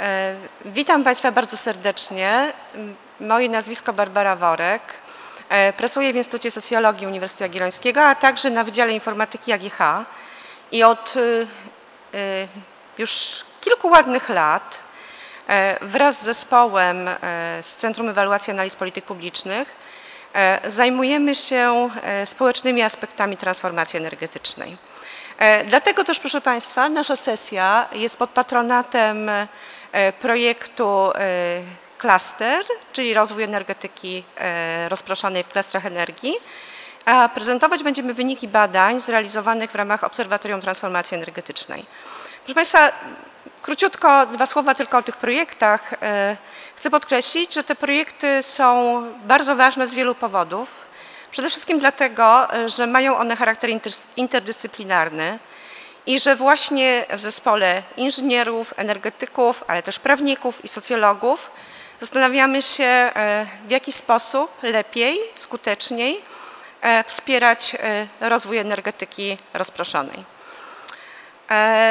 E, witam Państwa bardzo serdecznie. Moje nazwisko Barbara Worek. E, pracuję w Instytucie Socjologii Uniwersytetu Jagiellońskiego, a także na Wydziale Informatyki AGH i od e, już kilku ładnych lat wraz z zespołem z Centrum Ewaluacji Analiz Polityk Publicznych zajmujemy się społecznymi aspektami transformacji energetycznej. Dlatego też, proszę Państwa, nasza sesja jest pod patronatem E, projektu Cluster, czyli rozwój energetyki e, rozproszonej w klastrach energii. A prezentować będziemy wyniki badań zrealizowanych w ramach Obserwatorium Transformacji Energetycznej. Proszę Państwa, króciutko dwa słowa tylko o tych projektach. E, chcę podkreślić, że te projekty są bardzo ważne z wielu powodów. Przede wszystkim dlatego, że mają one charakter interdyscyplinarny i że właśnie w zespole inżynierów, energetyków, ale też prawników i socjologów zastanawiamy się, e, w jaki sposób lepiej, skuteczniej e, wspierać e, rozwój energetyki rozproszonej.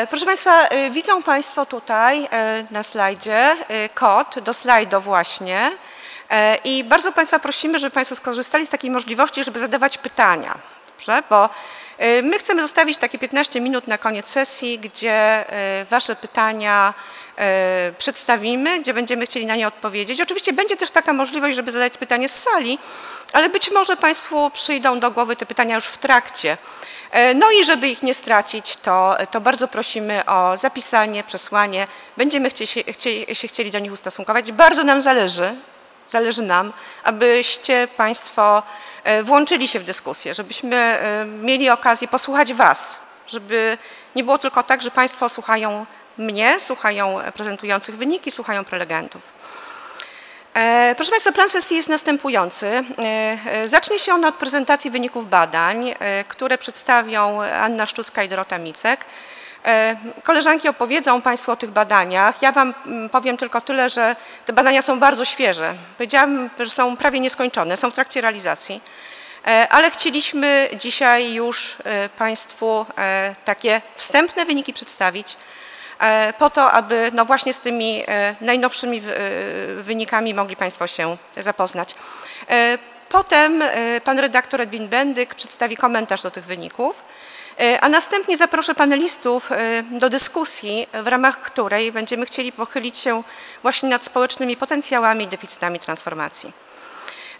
Proszę Państwa, widzą Państwo tutaj na slajdzie kod do slajdu właśnie i bardzo Państwa prosimy, żeby Państwo skorzystali z takiej możliwości, żeby zadawać pytania, dobrze? bo my chcemy zostawić takie 15 minut na koniec sesji, gdzie e, Wasze pytania e, przedstawimy, gdzie będziemy chcieli na nie odpowiedzieć. Oczywiście będzie też taka możliwość, żeby zadać pytanie z sali, ale być może Państwu przyjdą do głowy te pytania już w trakcie. No i żeby ich nie stracić, to, to bardzo prosimy o zapisanie, przesłanie. Będziemy chcie, chcie, się chcieli do nich ustosunkować. Bardzo nam zależy, zależy nam, abyście Państwo E, włączyli się w dyskusję, żebyśmy e, mieli okazję posłuchać Was, żeby nie było tylko tak, że Państwo słuchają mnie, słuchają prezentujących wyniki, słuchają prelegentów. E, proszę Państwa, plan sesji jest następujący. Zacznie się on od prezentacji wyników badań, które przedstawią Anna Szczucka i Dorota Micek. E, koleżanki opowiedzą Państwu o tych badaniach. Ja Wam mm, powiem tylko tyle, że te badania są bardzo świeże. Powiedziałam, że są prawie nieskończone, są w trakcie realizacji. E, ale chcieliśmy dzisiaj już e, Państwu takie wstępne wyniki przedstawić, po to, aby no właśnie z tymi najnowszymi wynikami mogli Państwo się zapoznać. Potem pan redaktor Edwin Bendyk przedstawi komentarz do tych wyników. E, a następnie zaproszę panelistów e, do dyskusji, w ramach której będziemy chcieli pochylić się właśnie nad społecznymi potencjałami i deficytami transformacji.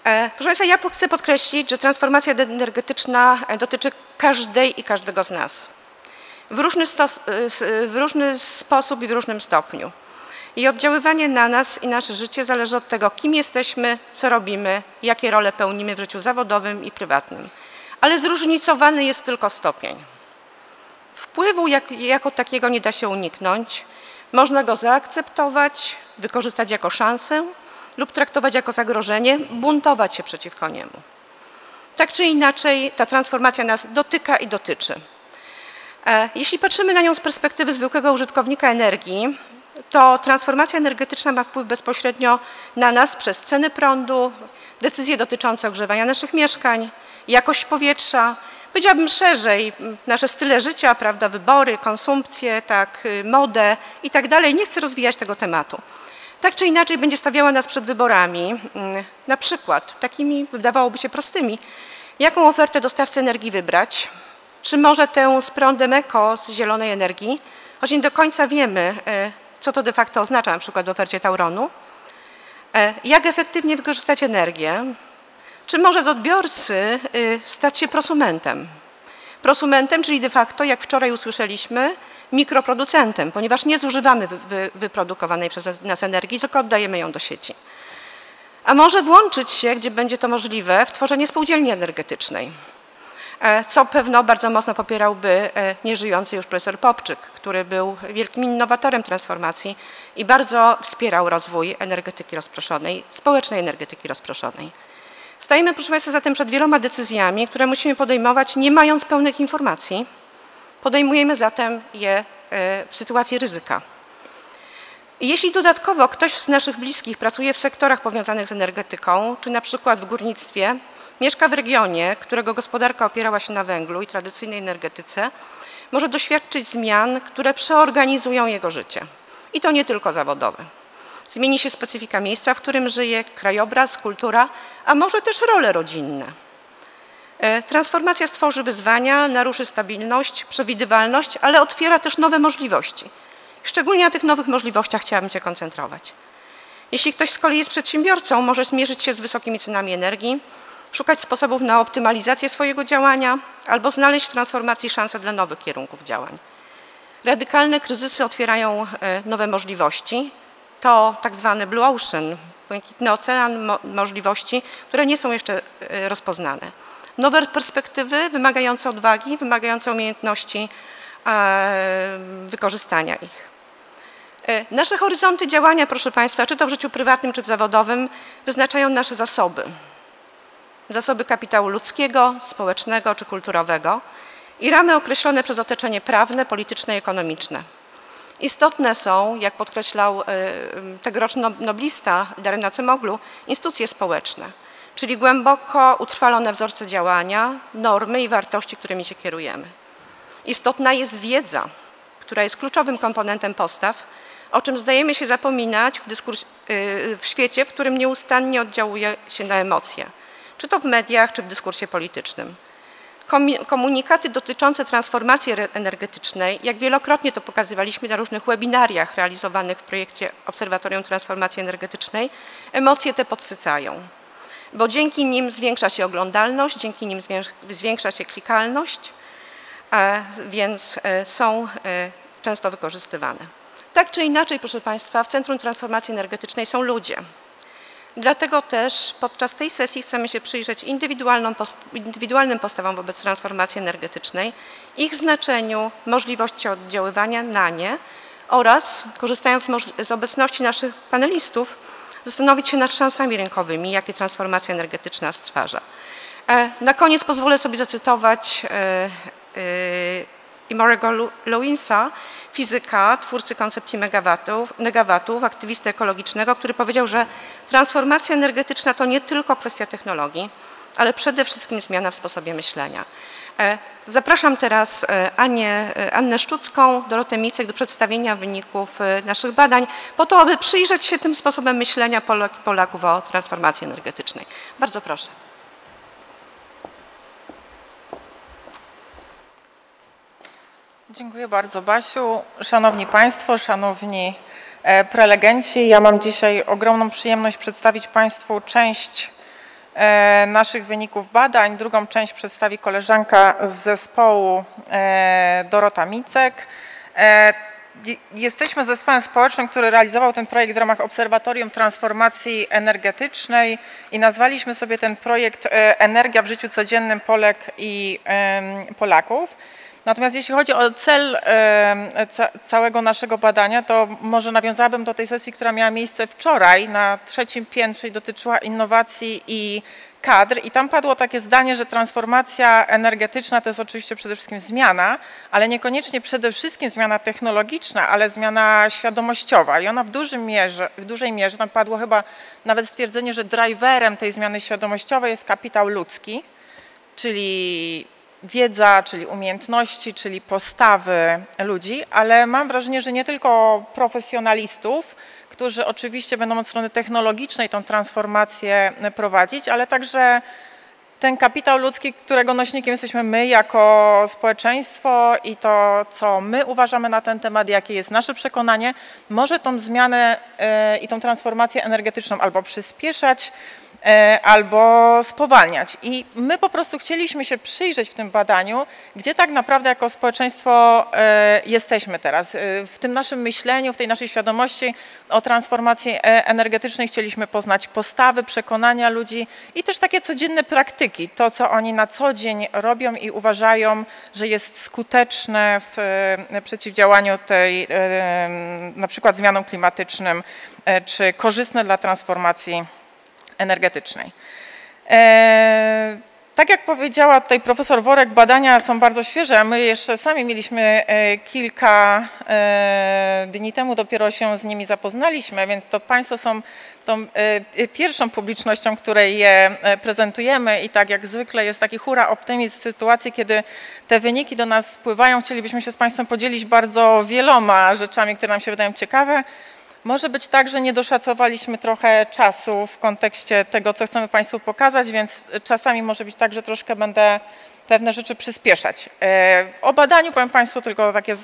E, proszę Państwa, ja chcę podkreślić, że transformacja energetyczna dotyczy każdej i każdego z nas. W różny, stos, w różny sposób i w różnym stopniu. I oddziaływanie na nas i nasze życie zależy od tego, kim jesteśmy, co robimy, jakie role pełnimy w życiu zawodowym i prywatnym ale zróżnicowany jest tylko stopień. Wpływu jak, jako takiego nie da się uniknąć. Można go zaakceptować, wykorzystać jako szansę lub traktować jako zagrożenie, buntować się przeciwko niemu. Tak czy inaczej ta transformacja nas dotyka i dotyczy. E, jeśli patrzymy na nią z perspektywy zwykłego użytkownika energii, to transformacja energetyczna ma wpływ bezpośrednio na nas przez ceny prądu, decyzje dotyczące ogrzewania naszych mieszkań, jakość powietrza, powiedziałabym szerzej, nasze style życia, prawda, wybory, konsumpcję, tak, y, modę i tak dalej. Nie chcę rozwijać tego tematu. Tak czy inaczej będzie stawiała nas przed wyborami, mm, na przykład takimi wydawałoby się prostymi. Jaką ofertę dostawcy energii wybrać? Czy może tę z prądem eko z zielonej energii? Choć nie do końca wiemy, e, co to de facto oznacza na przykład w ofercie Tauronu. E, jak efektywnie wykorzystać energię? Czy może z odbiorcy y, stać się prosumentem? Prosumentem, czyli de facto, jak wczoraj usłyszeliśmy, mikroproducentem, ponieważ nie zużywamy wyprodukowanej przez nas energii, tylko oddajemy ją do sieci. A może włączyć się, gdzie będzie to możliwe, w tworzenie spółdzielni energetycznej, e, co pewno bardzo mocno popierałby e, nieżyjący już profesor Popczyk, który był wielkim innowatorem transformacji i bardzo wspierał rozwój energetyki rozproszonej, społecznej energetyki rozproszonej. Stajemy, proszę Państwa, zatem przed wieloma decyzjami, które musimy podejmować, nie mając pełnych informacji. Podejmujemy zatem je e, w sytuacji ryzyka. Jeśli dodatkowo ktoś z naszych bliskich pracuje w sektorach powiązanych z energetyką, czy na przykład w górnictwie, mieszka w regionie, którego gospodarka opierała się na węglu i tradycyjnej energetyce, może doświadczyć zmian, które przeorganizują jego życie. I to nie tylko zawodowe. Zmieni się specyfika miejsca, w którym żyje, krajobraz, kultura, a może też role rodzinne. E, transformacja stworzy wyzwania, naruszy stabilność, przewidywalność, ale otwiera też nowe możliwości. Szczególnie na tych nowych możliwościach chciałabym się koncentrować. Jeśli ktoś z kolei jest przedsiębiorcą, może zmierzyć się z wysokimi cenami energii, szukać sposobów na optymalizację swojego działania albo znaleźć w transformacji szanse dla nowych kierunków działań. Radykalne kryzysy otwierają e, nowe możliwości. To tak zwany blue ocean, błękitny ocean możliwości, które nie są jeszcze e, rozpoznane. Nowe perspektywy wymagające odwagi, wymagające umiejętności e, wykorzystania ich. Nasze horyzonty działania, proszę Państwa, czy to w życiu prywatnym, czy w zawodowym, wyznaczają nasze zasoby. Zasoby kapitału ludzkiego, społecznego czy kulturowego i ramy określone przez otoczenie prawne, polityczne i ekonomiczne. Istotne są, jak podkreślał e, tegoroczny no, noblista Daryna Cemoglu, instytucje społeczne, czyli głęboko utrwalone wzorce działania, normy i wartości, którymi się kierujemy. Istotna jest wiedza, która jest kluczowym komponentem postaw, o czym zdajemy się zapominać w, dyskurs, e, w świecie, w którym nieustannie oddziałuje się na emocje, czy to w mediach, czy w dyskursie politycznym. Komunikaty dotyczące transformacji energetycznej, jak wielokrotnie to pokazywaliśmy na różnych webinariach realizowanych w projekcie Obserwatorium Transformacji Energetycznej, emocje te podsycają, bo dzięki nim zwiększa się oglądalność, dzięki nim zwiększa się klikalność, więc e, są e, często wykorzystywane. Tak czy inaczej, proszę Państwa, w Centrum Transformacji Energetycznej są ludzie. Dlatego też podczas tej sesji chcemy się przyjrzeć indywidualnym postawom wobec transformacji energetycznej, ich znaczeniu, możliwości oddziaływania na nie oraz, korzystając z obecności naszych panelistów, zastanowić się nad szansami rynkowymi, jakie transformacja energetyczna stwarza. E, na koniec pozwolę sobie zacytować e, e, Imorego Lewinsa, fizyka, twórcy koncepcji megawatów, megawatów, aktywisty ekologicznego, który powiedział, że transformacja energetyczna to nie tylko kwestia technologii, ale przede wszystkim zmiana w sposobie myślenia. E, zapraszam teraz e, Anię, e, Annę Szczucką, Dorotę Micek do przedstawienia wyników naszych badań, po to, aby przyjrzeć się tym sposobem myślenia Polek i Polaków o transformacji energetycznej. Bardzo proszę. Dziękuję bardzo Basiu. Szanowni Państwo, szanowni e, prelegenci, ja mam dzisiaj ogromną przyjemność przedstawić Państwu część e, naszych wyników badań. Drugą część przedstawi koleżanka z zespołu e, Dorota Micek. Jesteśmy zespołem społecznym, który realizował ten projekt w ramach Obserwatorium Transformacji Energetycznej i nazwaliśmy sobie ten projekt Energia w życiu codziennym Polek i Polaków. Natomiast jeśli chodzi o cel całego naszego badania, to może nawiązałabym do tej sesji, która miała miejsce wczoraj. Na trzecim piętrze i dotyczyła innowacji i kadr. I tam padło takie zdanie, że transformacja energetyczna to jest oczywiście przede wszystkim zmiana, ale niekoniecznie przede wszystkim zmiana technologiczna, ale zmiana świadomościowa. I ona w, dużym mierze, w dużej mierze, tam padło chyba nawet stwierdzenie, że driverem tej zmiany świadomościowej jest kapitał ludzki, czyli wiedza, czyli umiejętności, czyli postawy ludzi, ale mam wrażenie, że nie tylko profesjonalistów, którzy oczywiście będą od strony technologicznej tą transformację prowadzić, ale także ten kapitał ludzki, którego nośnikiem jesteśmy my jako społeczeństwo i to, co my uważamy na ten temat, jakie jest nasze przekonanie, może tą zmianę e, i tą transformację energetyczną albo przyspieszać, albo spowalniać. I my po prostu chcieliśmy się przyjrzeć w tym badaniu, gdzie tak naprawdę jako społeczeństwo e, jesteśmy teraz. E, w tym naszym myśleniu, w tej naszej świadomości o transformacji energetycznej chcieliśmy poznać postawy, przekonania ludzi i też takie codzienne praktyki, to co oni na co dzień robią i uważają, że jest skuteczne w przeciwdziałaniu tej na przykład zmianom klimatycznym, czy korzystne dla transformacji energetycznej. E, Tak jak powiedziała tutaj profesor Worek, badania są bardzo świeże, a my jeszcze sami mieliśmy e, kilka e, dni temu dopiero się z nimi zapoznaliśmy, więc to Państwo są tą pierwszą publicznością, której je prezentujemy i tak jak zwykle jest taki hura optymizm w sytuacji, kiedy te wyniki do nas spływają. Chcielibyśmy się z Państwem podzielić bardzo wieloma rzeczami, które nam się wydają ciekawe. Może być tak, że nie doszacowaliśmy trochę czasu w kontekście tego, co chcemy Państwu pokazać, więc czasami może być tak, że troszkę będę pewne rzeczy przyspieszać. E, o badaniu powiem Państwu tylko takie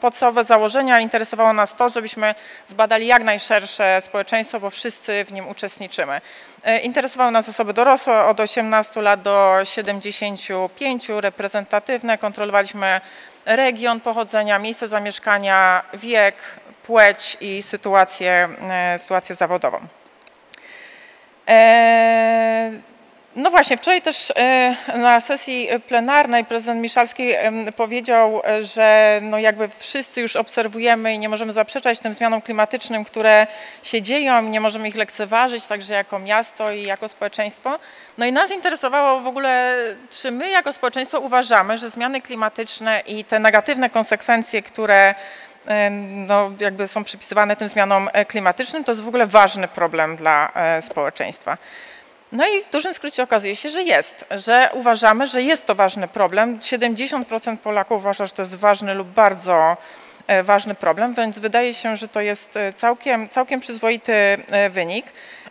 podstawowe założenia. Interesowało nas to, żebyśmy zbadali jak najszersze społeczeństwo, bo wszyscy w nim uczestniczymy. E, interesowały nas osoby dorosłe od 18 lat do 75, reprezentatywne. Kontrolowaliśmy region pochodzenia, miejsce zamieszkania, wiek, płeć i sytuację, e, sytuację zawodową. E, no właśnie, wczoraj też e, na sesji plenarnej prezydent Miszalski powiedział, że no jakby wszyscy już obserwujemy i nie możemy zaprzeczać tym zmianom klimatycznym, które się dzieją, nie możemy ich lekceważyć, także jako miasto i jako społeczeństwo. No i nas interesowało w ogóle, czy my jako społeczeństwo uważamy, że zmiany klimatyczne i te negatywne konsekwencje, które no, jakby są przypisywane tym zmianom e, klimatycznym, to jest w ogóle ważny problem dla e, społeczeństwa. No i w dużym skrócie okazuje się, że jest, że uważamy, że jest to ważny problem. 70% Polaków uważa, że to jest ważny lub bardzo e, ważny problem, więc wydaje się, że to jest całkiem, całkiem przyzwoity wynik.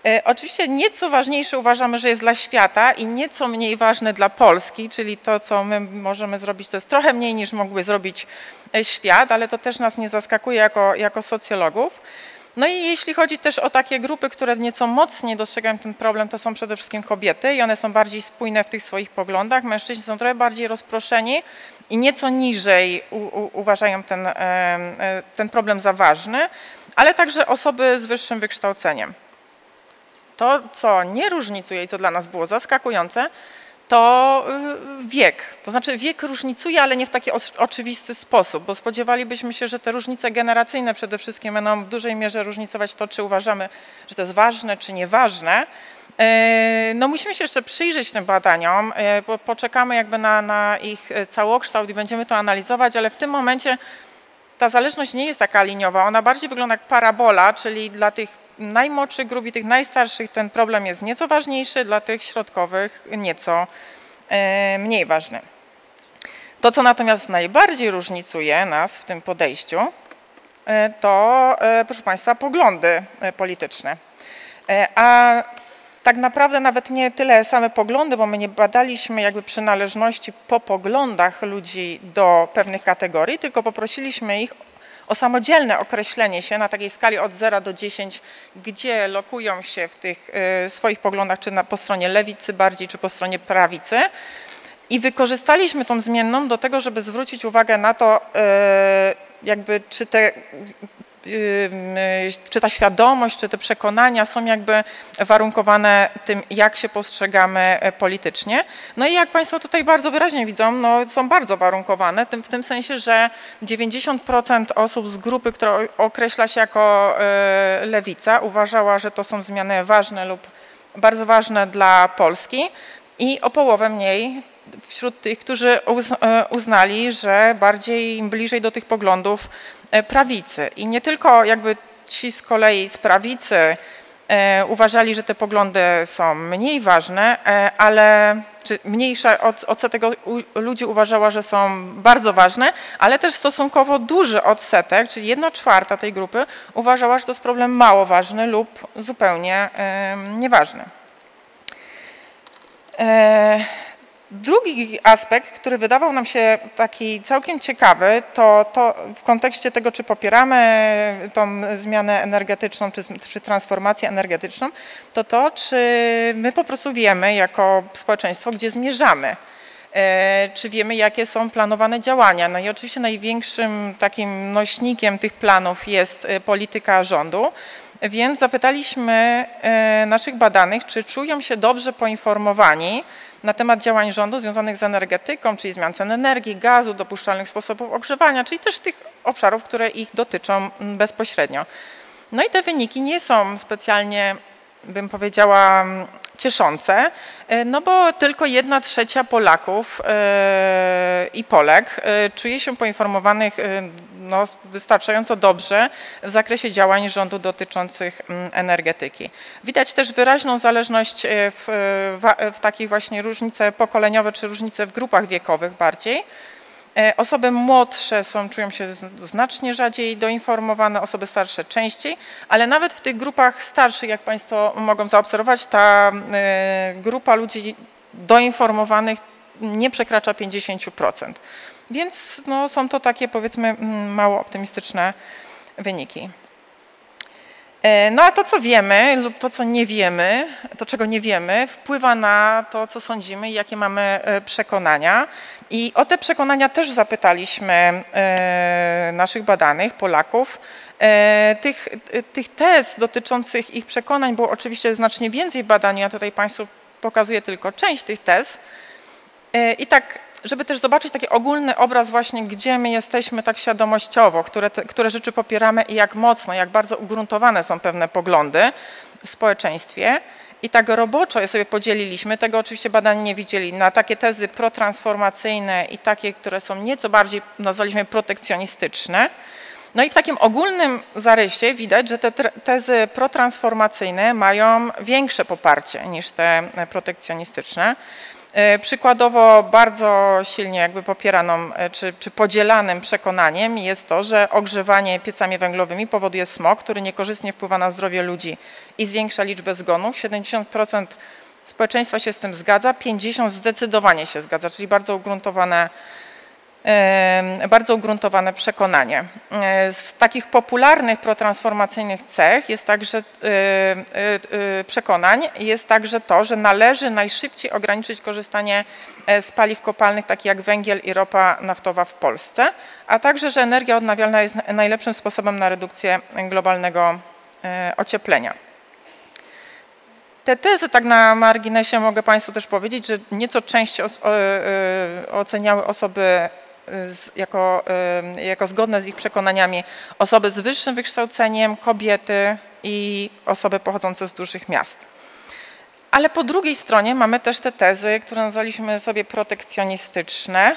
E, oczywiście nieco ważniejsze uważamy, że jest dla świata i nieco mniej ważne dla Polski, czyli to, co my możemy zrobić, to jest trochę mniej niż mógłby zrobić e, świat, ale to też nas nie zaskakuje jako, jako socjologów. No i jeśli chodzi też o takie grupy, które nieco mocniej dostrzegają ten problem, to są przede wszystkim kobiety i one są bardziej spójne w tych swoich poglądach. Mężczyźni są trochę bardziej rozproszeni i nieco niżej u, u, uważają ten, e, ten problem za ważny, ale także osoby z wyższym wykształceniem. To, co nie różnicuje i co dla nas było zaskakujące, to y, wiek. To znaczy wiek różnicuje, ale nie w taki oczywisty sposób, bo spodziewalibyśmy się, że te różnice generacyjne przede wszystkim będą w dużej mierze różnicować to, czy uważamy, że to jest ważne, czy nieważne. E, no musimy się jeszcze przyjrzeć tym badaniom, e, poczekamy jakby na, na ich całokształt i będziemy to analizować, ale w tym momencie ta zależność nie jest taka liniowa, ona bardziej wygląda jak parabola, czyli dla tych najmłodszych grup i tych najstarszych ten problem jest nieco ważniejszy, dla tych środkowych nieco e, mniej ważny. To, co natomiast najbardziej różnicuje nas w tym podejściu, e, to, e, proszę Państwa, poglądy polityczne. A tak naprawdę nawet nie tyle same poglądy, bo my nie badaliśmy jakby przynależności po poglądach ludzi do pewnych kategorii, tylko poprosiliśmy ich o samodzielne określenie się na takiej skali od 0 do 10, gdzie lokują się w tych y, swoich poglądach, czy na, po stronie lewicy bardziej, czy po stronie prawicy. I wykorzystaliśmy tą zmienną do tego, żeby zwrócić uwagę na to, y, jakby czy te czy ta świadomość, czy te przekonania są jakby warunkowane tym, jak się postrzegamy e, politycznie. No i jak Państwo tutaj bardzo wyraźnie widzą, no są bardzo warunkowane, w tym sensie, że 90% osób z grupy, która określa się jako e, lewica, uważała, że to są zmiany ważne lub bardzo ważne dla Polski i o połowę mniej wśród tych, którzy e, uznali, że bardziej im bliżej do tych poglądów prawicy. I nie tylko jakby ci z kolei z prawicy e, uważali, że te poglądy są mniej ważne, e, ale czy mniejsza odsetek ludzi uważała, że są bardzo ważne, ale też stosunkowo duży odsetek, czyli jedna czwarta tej grupy uważała, że to jest problem mało ważny lub zupełnie nieważny. Drugi aspekt, który wydawał nam się taki całkiem ciekawy, to, to w kontekście tego, czy popieramy tą zmianę energetyczną, czy, czy transformację energetyczną, to to, czy my po prostu wiemy jako społeczeństwo, gdzie zmierzamy e, czy wiemy, jakie są planowane działania. No i oczywiście największym takim nośnikiem tych planów jest e, polityka rządu, więc zapytaliśmy e, naszych badanych, czy czują się dobrze poinformowani na temat działań rządu związanych z energetyką, czyli zmian cen energii, gazu, dopuszczalnych sposobów ogrzewania, czyli też tych obszarów, które ich dotyczą bezpośrednio. No i te wyniki nie są specjalnie, bym powiedziała, cieszące, no bo tylko jedna trzecia Polaków i Polek czuje się poinformowanych no, wystarczająco dobrze w zakresie działań rządu dotyczących mm, energetyki. Widać też wyraźną zależność w, w, w takich właśnie różnice pokoleniowe czy różnice w grupach wiekowych bardziej. E, osoby młodsze są, czują się znacznie rzadziej doinformowane, osoby starsze częściej, ale nawet w tych grupach starszych, jak Państwo mogą zaobserwować, ta e, grupa ludzi doinformowanych nie przekracza 50%. Więc no, są to takie powiedzmy mało optymistyczne wyniki. E, no a to, co wiemy lub to, co nie wiemy, to, czego nie wiemy, wpływa na to, co sądzimy i jakie mamy e, przekonania. I o te przekonania też zapytaliśmy e, naszych badanych, Polaków. Tych, tych tez dotyczących ich przekonań było oczywiście znacznie więcej w badaniu. Ja tutaj Państwu pokazuję tylko część tych tez. I tak żeby też zobaczyć taki ogólny obraz właśnie, gdzie my jesteśmy tak świadomościowo, które, te, które rzeczy popieramy i jak mocno, jak bardzo ugruntowane są pewne poglądy w społeczeństwie. I tak roboczo je sobie podzieliliśmy, tego oczywiście badani nie widzieli, na takie tezy protransformacyjne i takie, które są nieco bardziej, nazwaliśmy protekcjonistyczne. No i w takim ogólnym zarysie widać, że te tezy protransformacyjne mają większe poparcie niż te protekcjonistyczne. E, przykładowo bardzo silnie jakby popieraną e, czy, czy podzielanym przekonaniem jest to, że ogrzewanie piecami węglowymi powoduje smog, który niekorzystnie wpływa na zdrowie ludzi i zwiększa liczbę zgonów. 70% społeczeństwa się z tym zgadza, 50% zdecydowanie się zgadza, czyli bardzo ugruntowane bardzo ugruntowane przekonanie. E, z takich popularnych protransformacyjnych cech jest także e, e, przekonań jest także to, że należy najszybciej ograniczyć korzystanie z paliw kopalnych takich jak węgiel i ropa naftowa w Polsce, a także, że energia odnawialna jest najlepszym sposobem na redukcję globalnego ocieplenia. Te tezy, tak na marginesie mogę Państwu też powiedzieć, że nieco częściej oceniały osoby jako, jako zgodne z ich przekonaniami osoby z wyższym wykształceniem, kobiety i osoby pochodzące z dużych miast. Ale po drugiej stronie mamy też te tezy, które nazwaliśmy sobie protekcjonistyczne,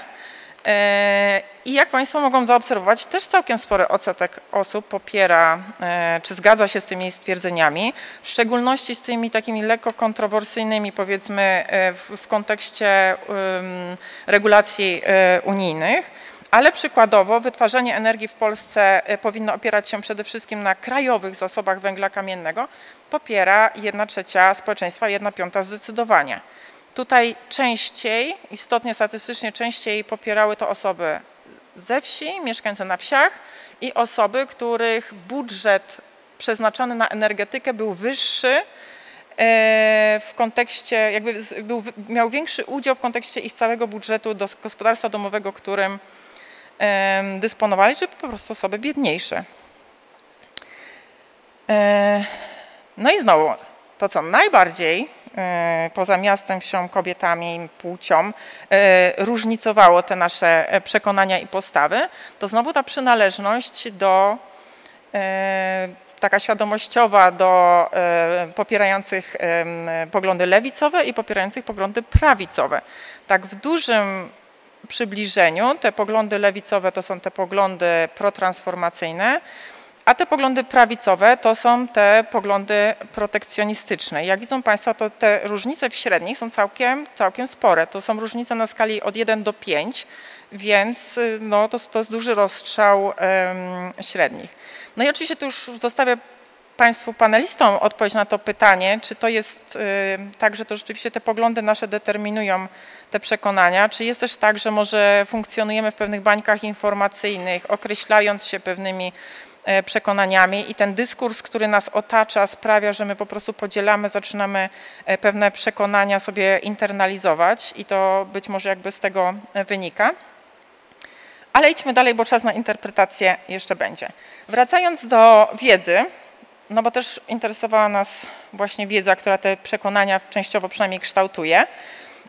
I jak Państwo mogą zaobserwować, też całkiem spory odsetek osób popiera, e, czy zgadza się z tymi stwierdzeniami, w szczególności z tymi takimi lekko kontrowersyjnymi, powiedzmy, e, w kontekście regulacji unijnych. Ale przykładowo wytwarzanie energii w Polsce powinno opierać się przede wszystkim na krajowych zasobach węgla kamiennego. Popiera 1 trzecia społeczeństwa, 1 piąta zdecydowanie. Tutaj częściej, istotnie statystycznie częściej popierały to osoby ze wsi, mieszkające na wsiach i osoby, których budżet przeznaczony na energetykę był wyższy e, w kontekście, jakby był, miał większy udział w kontekście ich całego budżetu do gospodarstwa domowego, którym dysponowali, czy po prostu osoby biedniejsze. E, no i znowu, to co najbardziej poza miastem, wsią, kobietami, płcią, e, różnicowało te nasze e, przekonania i postawy, to znowu ta przynależność do taka świadomościowa do popierających poglądy lewicowe i popierających poglądy prawicowe. Tak w dużym przybliżeniu te poglądy lewicowe to są te poglądy protransformacyjne, a te poglądy prawicowe to są te poglądy protekcjonistyczne. Jak widzą Państwo, to te różnice w średnich są całkiem, całkiem spore. To są różnice na skali od 1 do 5, więc no, to, to jest duży rozstrzał um, średnich. No i oczywiście tu już zostawię Państwu panelistom odpowiedź na to pytanie, czy to jest y, tak, że to rzeczywiście te poglądy nasze determinują te przekonania, czy jest też tak, że może funkcjonujemy w pewnych bańkach informacyjnych, określając się pewnymi przekonaniami i ten dyskurs, który nas otacza sprawia, że my po prostu podzielamy, zaczynamy e, pewne przekonania sobie internalizować i to być może jakby z tego e, wynika. Ale idźmy dalej, bo czas na interpretację jeszcze będzie. Wracając do wiedzy, no bo też interesowała nas właśnie wiedza, która te przekonania częściowo przynajmniej kształtuje.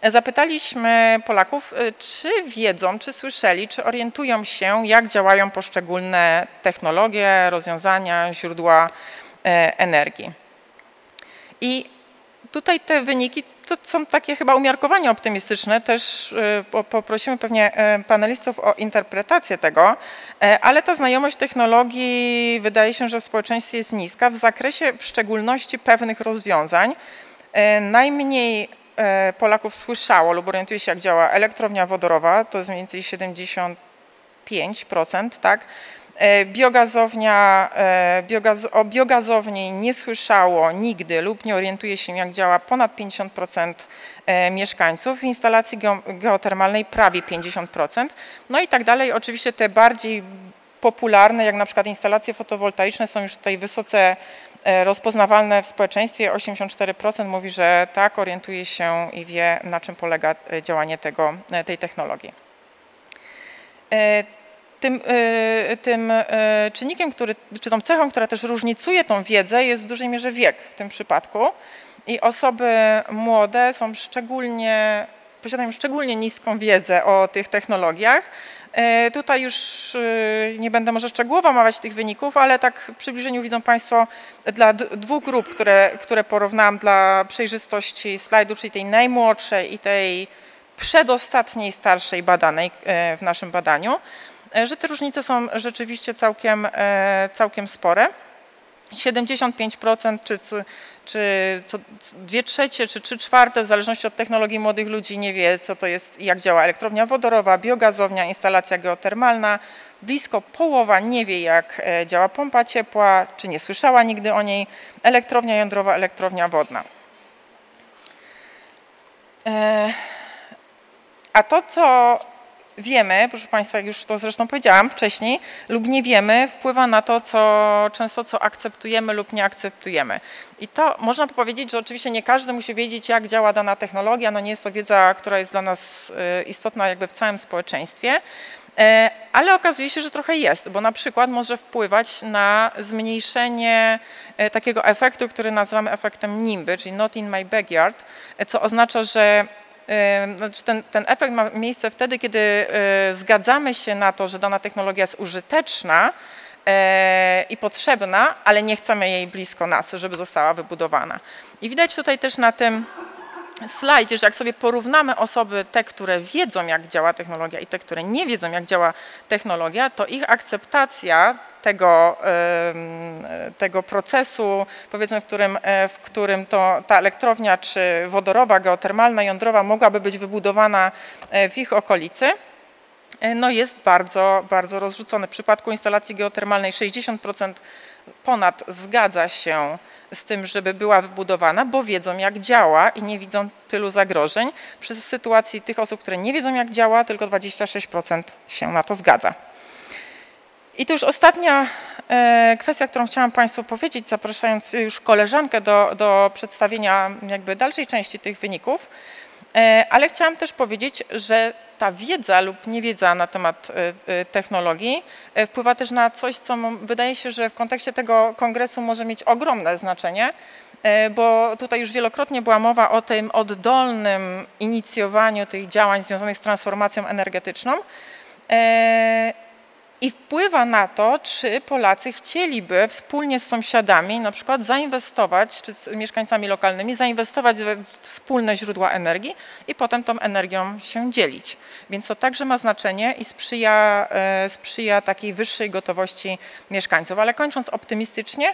Zapytaliśmy Polaków, y, czy wiedzą, czy słyszeli, czy orientują się, jak działają poszczególne technologie, rozwiązania, źródła e, energii. I tutaj te wyniki to są takie chyba umiarkowanie optymistyczne. Też poprosimy pewnie panelistów o interpretację tego, ale ta znajomość technologii wydaje się, że w społeczeństwie jest niska w zakresie w szczególności pewnych rozwiązań. Najmniej Polaków słyszało lub orientuje się, jak działa elektrownia wodorowa, to jest mniej więcej 75%, tak? E, biogazownia, e, biogaz, o biogazowni nie słyszało nigdy lub nie orientuje się, jak działa ponad 50% e, mieszkańców, w instalacji geotermalnej prawie 50%. No i tak dalej. Oczywiście te bardziej popularne, jak na przykład instalacje fotowoltaiczne są już tutaj wysoce rozpoznawalne w społeczeństwie. 84% mówi, że tak, orientuje się i wie, na czym polega działanie tego, tej technologii. Tym, tym czynnikiem, który, czy tą cechą, która też różnicuje tą wiedzę jest w dużej mierze wiek w tym przypadku i osoby młode są szczególnie, posiadają szczególnie niską wiedzę o tych technologiach. Y, tutaj już nie będę może szczegółowo omawiać tych wyników, ale tak w przybliżeniu widzą Państwo dla dwóch grup, które, które porównałam dla przejrzystości slajdu, czyli tej najmłodszej i tej przedostatniej starszej badanej w naszym badaniu. E, że te różnice są rzeczywiście całkiem, e, całkiem spore. 75% czy, czy co dwie trzecie czy trzy czwarte, w zależności od technologii młodych ludzi, nie wie, co to jest i jak działa elektrownia wodorowa, biogazownia, instalacja geotermalna. Blisko połowa nie wie, jak e, działa pompa ciepła, czy nie słyszała nigdy o niej, elektrownia jądrowa, elektrownia wodna. A to, co wiemy, proszę Państwa, jak już to zresztą powiedziałam wcześniej, lub nie wiemy, wpływa na to, co często co akceptujemy lub nie akceptujemy. I to można powiedzieć, że oczywiście nie każdy musi wiedzieć, jak działa dana technologia, no nie jest to wiedza, która jest dla nas y, istotna jakby w całym społeczeństwie, e, ale okazuje się, że trochę jest, bo na przykład może wpływać na zmniejszenie e, takiego efektu, który nazywamy efektem NIMBY, czyli not in my backyard, e, co oznacza, że znaczy ten, ten efekt ma miejsce wtedy, kiedy e, zgadzamy się na to, że dana technologia jest użyteczna e, i potrzebna, ale nie chcemy jej blisko nas, żeby została wybudowana. I widać tutaj też na tym slajdzie, że jak sobie porównamy osoby, te, które wiedzą, jak działa technologia i te, które nie wiedzą, jak działa technologia, to ich akceptacja tego, tego procesu, powiedzmy, w którym, e, w którym to, ta elektrownia, czy wodorowa, geotermalna, jądrowa mogłaby być wybudowana e, w ich okolicy, e, no jest bardzo, bardzo rozrzucony. W przypadku instalacji geotermalnej 60% ponad zgadza się z tym, żeby była wybudowana, bo wiedzą jak działa i nie widzą tylu zagrożeń. Przy sytuacji tych osób, które nie wiedzą jak działa, tylko 26% się na to zgadza. I to już ostatnia e, kwestia, którą chciałam Państwu powiedzieć, zapraszając już koleżankę do, do przedstawienia jakby dalszej części tych wyników, ale chciałam też powiedzieć, że ta wiedza lub niewiedza na temat e, technologii wpływa też na coś, co wydaje się, że w kontekście tego kongresu może mieć ogromne znaczenie, bo tutaj już wielokrotnie była mowa o tym oddolnym inicjowaniu tych działań związanych z transformacją energetyczną i wpływa na to, czy Polacy chcieliby wspólnie z sąsiadami na przykład zainwestować, czy z mieszkańcami lokalnymi, zainwestować we wspólne źródła energii i potem tą energią się dzielić. Więc to także ma znaczenie i sprzyja, e, sprzyja takiej wyższej gotowości mieszkańców. Ale kończąc optymistycznie,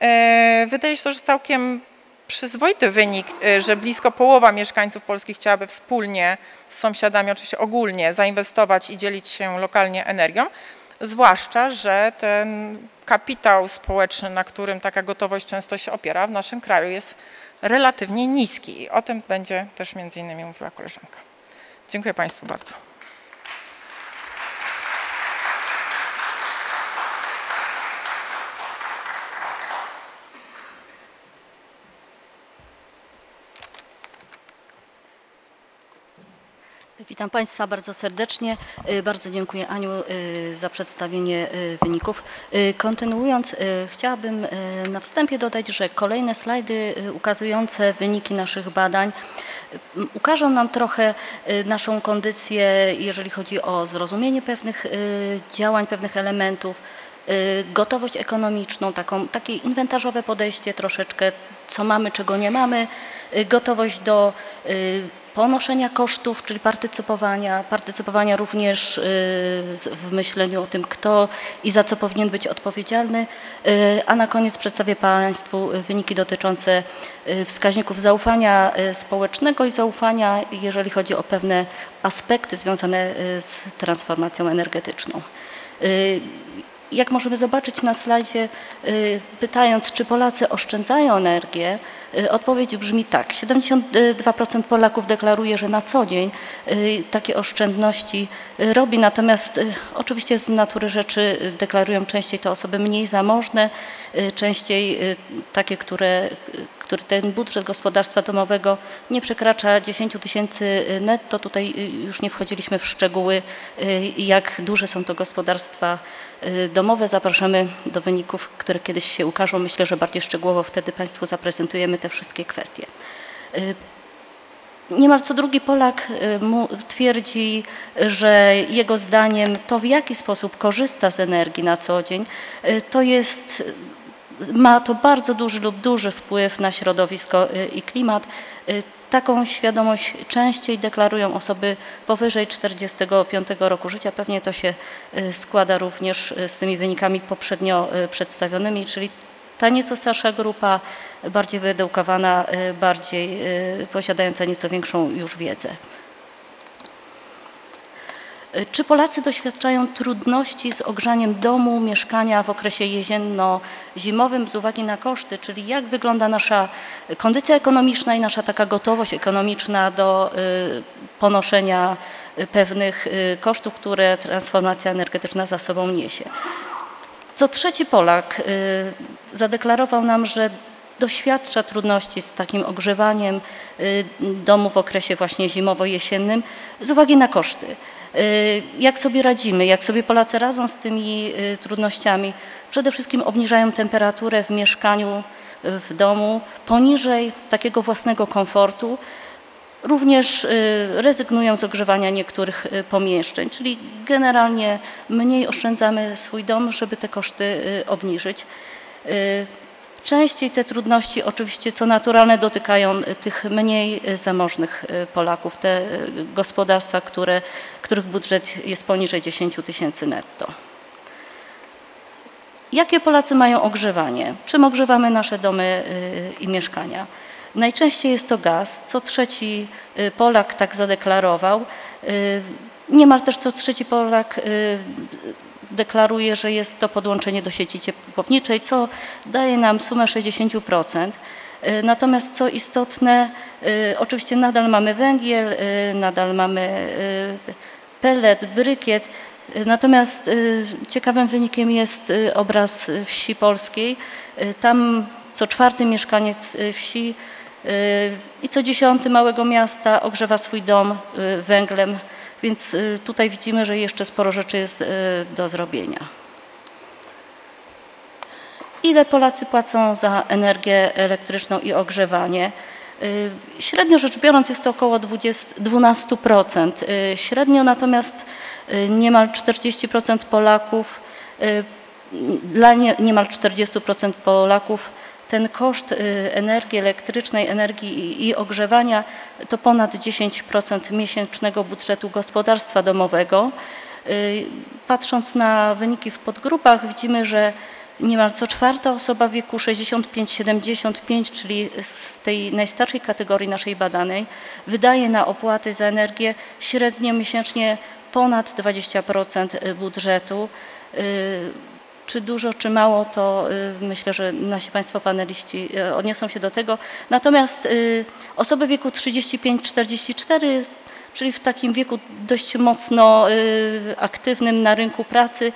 e, wydaje się to, że całkiem przyzwoity wynik, e, że blisko połowa mieszkańców Polski chciałaby wspólnie z sąsiadami, oczywiście ogólnie, zainwestować i dzielić się lokalnie energią. Zwłaszcza, że ten kapitał społeczny, na którym taka gotowość często się opiera, w naszym kraju jest relatywnie niski. I o tym będzie też między innymi mówiła koleżanka. Dziękuję Państwu bardzo. Witam Państwa bardzo serdecznie. Y, bardzo dziękuję Aniu y, za przedstawienie y, wyników. Kontynuując, chciałabym na wstępie dodać, że kolejne slajdy ukazujące wyniki naszych badań ukażą nam trochę naszą kondycję, jeżeli chodzi o zrozumienie pewnych działań, pewnych elementów, gotowość ekonomiczną, taką, takie inwentarzowe podejście troszeczkę co mamy, czego nie mamy, gotowość do ponoszenia kosztów, czyli partycypowania, partycypowania również y, w myśleniu o tym, kto i za co powinien być odpowiedzialny, y, a na koniec przedstawię Państwu wyniki dotyczące y, wskaźników zaufania społecznego i zaufania, jeżeli chodzi o pewne aspekty związane z transformacją energetyczną. Jak możemy zobaczyć na slajdzie, pytając, czy Polacy oszczędzają energię, Y, odpowiedź brzmi tak. 72% Polaków deklaruje, że na co dzień y, takie oszczędności y, robi, natomiast oczywiście z natury rzeczy deklarują częściej to osoby mniej zamożne, częściej takie, które, który ten budżet gospodarstwa domowego nie przekracza 10 tysięcy netto. Tutaj już nie wchodziliśmy w szczegóły, jak duże są to gospodarstwa domowe. Zapraszamy do wyników, które kiedyś się ukażą. Myślę, że bardziej szczegółowo wtedy Państwu zaprezentujemy te wszystkie kwestie. Y, niemal co drugi Polak y, twierdzi, że jego zdaniem to w jaki sposób korzysta z energii na co dzień, y, to jest, ma to bardzo duży lub duży wpływ na środowisko i klimat. Taką świadomość częściej deklarują osoby powyżej 45 roku życia. Pewnie to się składa również z tymi wynikami poprzednio przedstawionymi, czyli ta nieco starsza grupa, bardziej wyedukowana, y, bardziej y, posiadająca nieco większą już wiedzę. Y, czy Polacy doświadczają trudności z ogrzaniem domu, mieszkania w okresie jesienno-zimowym z uwagi na koszty, czyli jak wygląda nasza kondycja ekonomiczna i nasza taka gotowość ekonomiczna do ponoszenia pewnych kosztów, które transformacja energetyczna za sobą niesie? Co trzeci Polak zadeklarował nam, że doświadcza trudności z takim ogrzewaniem domu w okresie właśnie zimowo-jesiennym z uwagi na koszty. Y, jak sobie radzimy, jak sobie Polacy radzą z tymi trudnościami? Przede wszystkim obniżają temperaturę w mieszkaniu, w domu poniżej takiego własnego komfortu, Również y, rezygnują z ogrzewania niektórych y, pomieszczeń, czyli generalnie mniej oszczędzamy swój dom, żeby te koszty y, obniżyć. Częściej te trudności oczywiście, co naturalne, dotykają tych mniej zamożnych Polaków, te gospodarstwa, które, których budżet jest poniżej 10 tysięcy netto. Jakie Polacy mają ogrzewanie? Czym ogrzewamy nasze domy i mieszkania? Najczęściej jest to gaz. Co trzeci y, Polak tak zadeklarował. Y, niemal też co trzeci Polak y, deklaruje, że jest to podłączenie do sieci ciepłowniczej, co daje nam sumę 60%. Natomiast co istotne, oczywiście nadal mamy węgiel, nadal mamy pellet, brykiet, natomiast ciekawym wynikiem jest obraz wsi polskiej. Tam co czwarty mieszkaniec wsi i co dziesiąty małego miasta ogrzewa swój dom y, węglem, więc y, tutaj widzimy, że jeszcze sporo rzeczy jest y, do zrobienia. Ile Polacy płacą za energię elektryczną i ogrzewanie? Średnio rzecz biorąc jest to około 20, 12%. Średnio natomiast niemal 40% Polaków, dla niemal 40% Polaków ten koszt y, energii elektrycznej, energii i ogrzewania to ponad 10% miesięcznego budżetu gospodarstwa domowego. Y, patrząc na wyniki w podgrupach widzimy, że niemal co czwarta osoba w wieku 65-75, czyli z tej najstarszej kategorii naszej badanej, wydaje na opłaty za energię średnio miesięcznie ponad 20% budżetu. Czy dużo, czy mało, to y, myślę, że nasi Państwo paneliści y, odniosą się do tego. Natomiast y, osoby wieku 35-44, czyli w takim wieku dość mocno aktywnym na rynku pracy,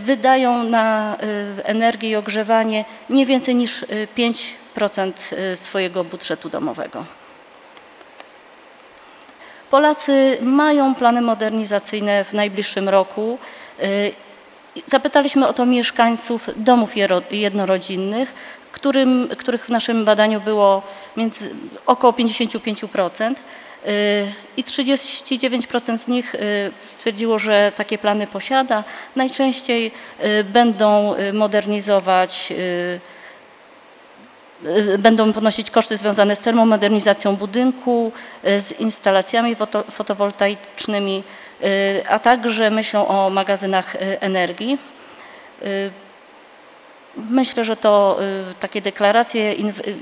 wydają na energię i ogrzewanie nie więcej niż 5% swojego budżetu domowego. Polacy mają plany modernizacyjne w najbliższym roku Zapytaliśmy o to mieszkańców domów jednorodzinnych, którym, których w naszym badaniu było między, około 55% y, i 39% z nich y, stwierdziło, że takie plany posiada. Najczęściej y, będą modernizować będą ponosić koszty związane z termomodernizacją budynku, z instalacjami fotowoltaicznymi, a także myślą o magazynach energii. Myślę, że to takie deklaracje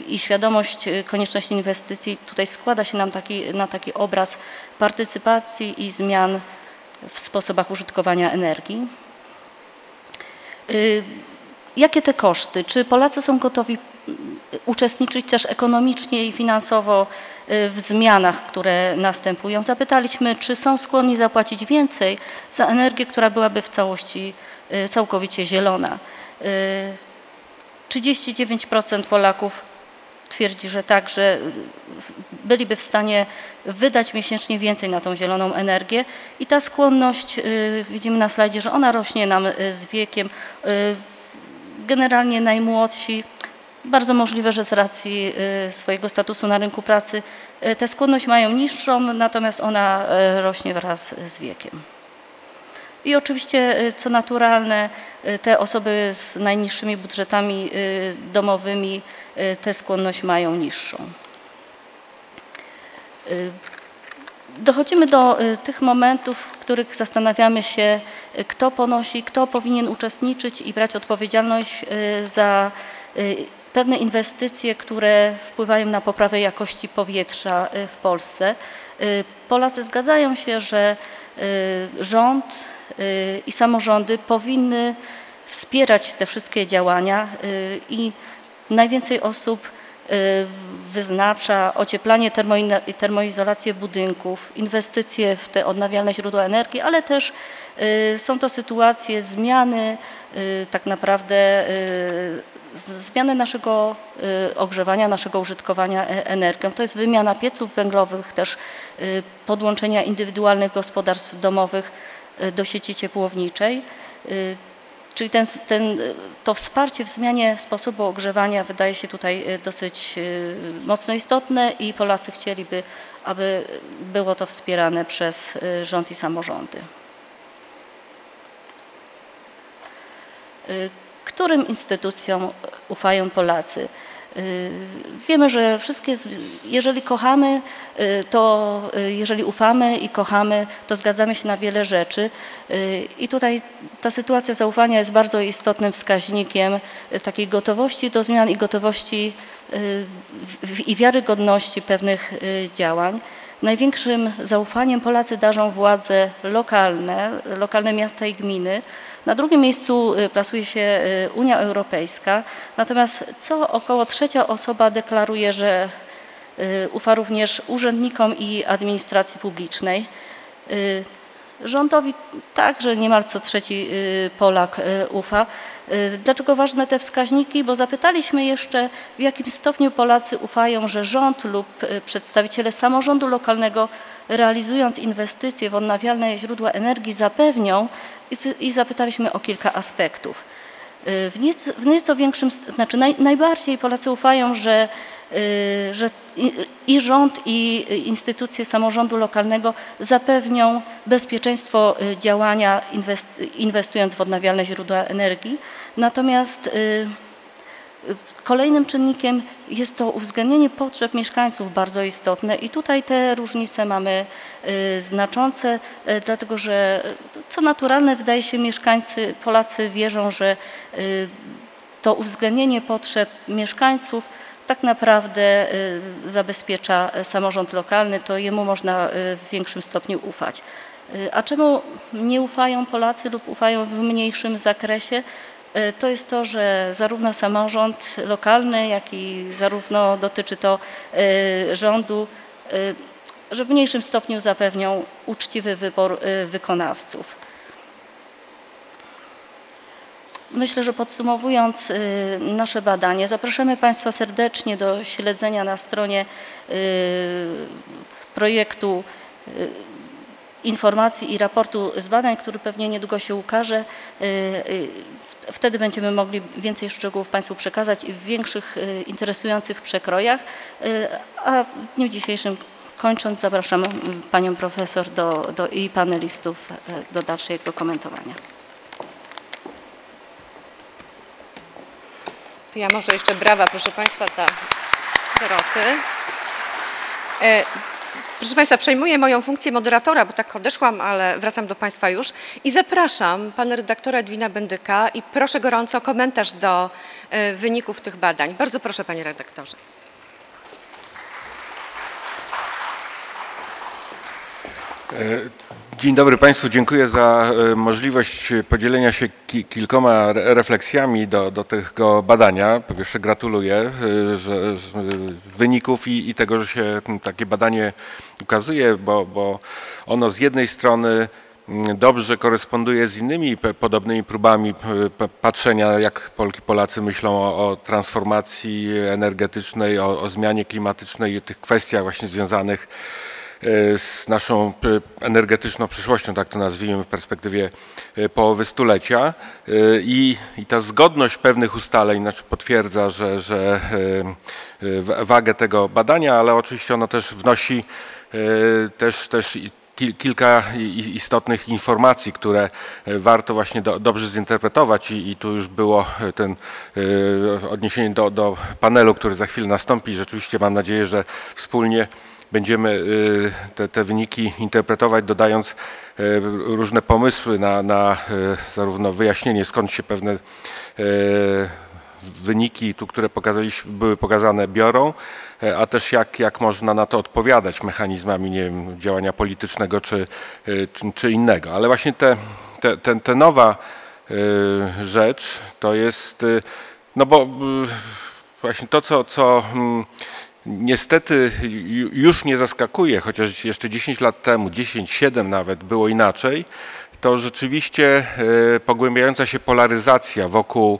i świadomość konieczności inwestycji tutaj składa się nam taki, na taki obraz partycypacji i zmian w sposobach użytkowania energii. Jakie te koszty? Czy Polacy są gotowi uczestniczyć też ekonomicznie i finansowo w zmianach, które następują? Zapytaliśmy, czy są skłonni zapłacić więcej za energię, która byłaby w całości całkowicie zielona. 39% Polaków twierdzi, że tak, że byliby w stanie wydać miesięcznie więcej na tą zieloną energię i ta skłonność, widzimy na slajdzie, że ona rośnie nam z wiekiem. Generalnie najmłodsi, bardzo możliwe, że z racji swojego statusu na rynku pracy tę skłonność mają niższą, natomiast ona rośnie wraz z wiekiem. I oczywiście, co naturalne, te osoby z najniższymi budżetami domowymi tę skłonność mają niższą. Dochodzimy do tych momentów, w których zastanawiamy się, kto ponosi, kto powinien uczestniczyć i brać odpowiedzialność za pewne inwestycje, które wpływają na poprawę jakości powietrza w Polsce. Polacy zgadzają się, że rząd i samorządy powinny wspierać te wszystkie działania i najwięcej osób wyznacza ocieplanie, termoizolację budynków, inwestycje w te odnawialne źródła energii, ale też są to sytuacje zmiany tak naprawdę zmiany naszego ogrzewania, naszego użytkowania energią. To jest wymiana pieców węglowych, też podłączenia indywidualnych gospodarstw domowych do sieci ciepłowniczej. Czyli ten, ten, to wsparcie w zmianie sposobu ogrzewania wydaje się tutaj dosyć mocno istotne i Polacy chcieliby, aby było to wspierane przez rząd i samorządy. Którym instytucjom ufają Polacy? Wiemy, że wszystkie, jeżeli kochamy, to jeżeli ufamy i kochamy, to zgadzamy się na wiele rzeczy. I tutaj ta sytuacja zaufania jest bardzo istotnym wskaźnikiem takiej gotowości do zmian i gotowości i wiarygodności pewnych działań. Największym zaufaniem Polacy darzą władze lokalne, lokalne miasta i gminy. Na drugim miejscu plasuje się Unia Europejska, natomiast co około trzecia osoba deklaruje, że ufa również urzędnikom i administracji publicznej. Rządowi także niemal co trzeci Polak ufa. Dlaczego ważne te wskaźniki? Bo zapytaliśmy jeszcze, w jakim stopniu Polacy ufają, że rząd lub przedstawiciele samorządu lokalnego realizując inwestycje w odnawialne źródła energii zapewnią i, zapytaliśmy o kilka aspektów. W nieco, w nieco większym, znaczy naj, najbardziej Polacy ufają, że że i rząd, i instytucje samorządu lokalnego zapewnią bezpieczeństwo działania inwestując w odnawialne źródła energii. Natomiast kolejnym czynnikiem jest to uwzględnienie potrzeb mieszkańców bardzo istotne i tutaj te różnice mamy znaczące, dlatego że co naturalne wydaje się mieszkańcy, Polacy wierzą, że to uwzględnienie potrzeb mieszkańców tak naprawdę zabezpiecza samorząd lokalny, to jemu można w większym stopniu ufać. A czemu nie ufają Polacy lub ufają w mniejszym zakresie? To jest to, że zarówno samorząd lokalny, jak i zarówno dotyczy to rządu, że w mniejszym stopniu zapewnią uczciwy wybór wykonawców. Myślę, że podsumowując nasze badanie, zapraszamy Państwa serdecznie do śledzenia na stronie projektu informacji i raportu z badań, który pewnie niedługo się ukaże. Wtedy będziemy mogli więcej szczegółów Państwu przekazać i w większych interesujących przekrojach. A w dniu dzisiejszym kończąc zapraszam Panią Profesor do, do, i panelistów do dalszego komentowania. To ja może jeszcze brawa, proszę Państwa, dla Doroty. E, proszę Państwa, przejmuję moją funkcję moderatora, bo tak odeszłam, ale wracam do Państwa już i zapraszam pana redaktora Edwina Bendyka i proszę gorąco o komentarz do e, wyników tych badań. Bardzo proszę panie redaktorze. Dzień dobry Państwu, dziękuję za e, możliwość podzielenia się kilkoma refleksjami do, do tego badania. Po pierwsze gratuluję e, że, że wyników i, i, tego, że się takie badanie ukazuje, bo, bo ono z jednej strony dobrze koresponduje z innymi podobnymi próbami patrzenia, jak Polki, Polacy myślą o, o transformacji energetycznej, o, o zmianie klimatycznej i tych kwestiach właśnie związanych E, z naszą e, energetyczną przyszłością, tak to nazwijmy w perspektywie e, połowy stulecia i, i ta zgodność pewnych ustaleń znaczy potwierdza, że, że wagę tego badania, ale oczywiście ono też wnosi też, też kilka istotnych informacji, które warto właśnie do, dobrze zinterpretować i, i, tu już było ten odniesienie do, do panelu, który za chwilę nastąpi. Rzeczywiście mam nadzieję, że wspólnie będziemy y, te, te wyniki interpretować, dodając y, różne pomysły na, na y, zarówno wyjaśnienie, skąd się pewne wyniki, tu, które pokazaliśmy, były pokazane, biorą, a też jak, jak można na to odpowiadać mechanizmami nie wiem, działania politycznego czy, czy, czy innego. Ale właśnie te, te, te, te nowa rzecz to jest, no bo właśnie to, co, co mm, niestety już nie zaskakuje, chociaż jeszcze 10 lat temu, 10, 7 nawet było inaczej, to rzeczywiście e, pogłębiająca się polaryzacja wokół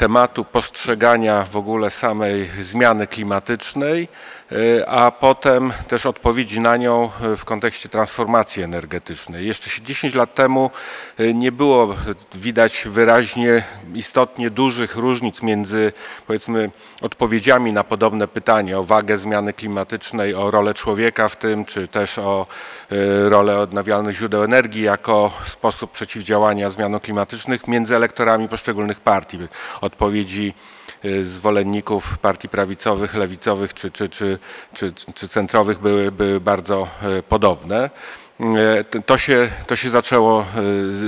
tematu postrzegania w ogóle samej zmiany klimatycznej, e, a potem też odpowiedzi na nią e, w kontekście transformacji energetycznej. Jeszcze 10 lat temu e, nie było widać wyraźnie istotnie dużych różnic między powiedzmy odpowiedziami na podobne pytanie o wagę zmiany klimatycznej, o rolę człowieka w tym, czy też o rolę odnawialnych źródeł energii jako sposób przeciwdziałania zmianom klimatycznych między elektorami poszczególnych partii odpowiedzi y, zwolenników partii prawicowych, lewicowych czy, czy, czy, czy, czy centrowych były, były bardzo y, podobne. Y, to się, to się zaczęło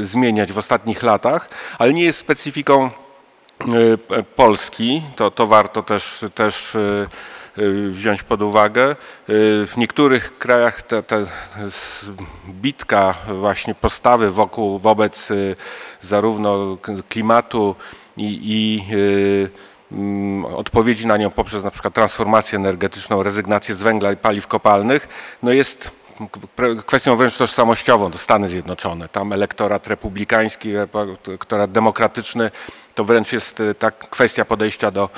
zmieniać w ostatnich latach, ale nie jest specyfiką Polski. To, to warto też, też wziąć pod uwagę. W niektórych krajach ta, ta bitka właśnie postawy wokół, wobec zarówno klimatu, i, i y, mm, odpowiedzi na nią poprzez na przykład transformację energetyczną, rezygnację z węgla i paliw kopalnych, no jest kwestią wręcz tożsamościową to Stany Zjednoczone. Tam elektorat republikański, elektorat demokratyczny to wręcz jest y, ta kwestia podejścia do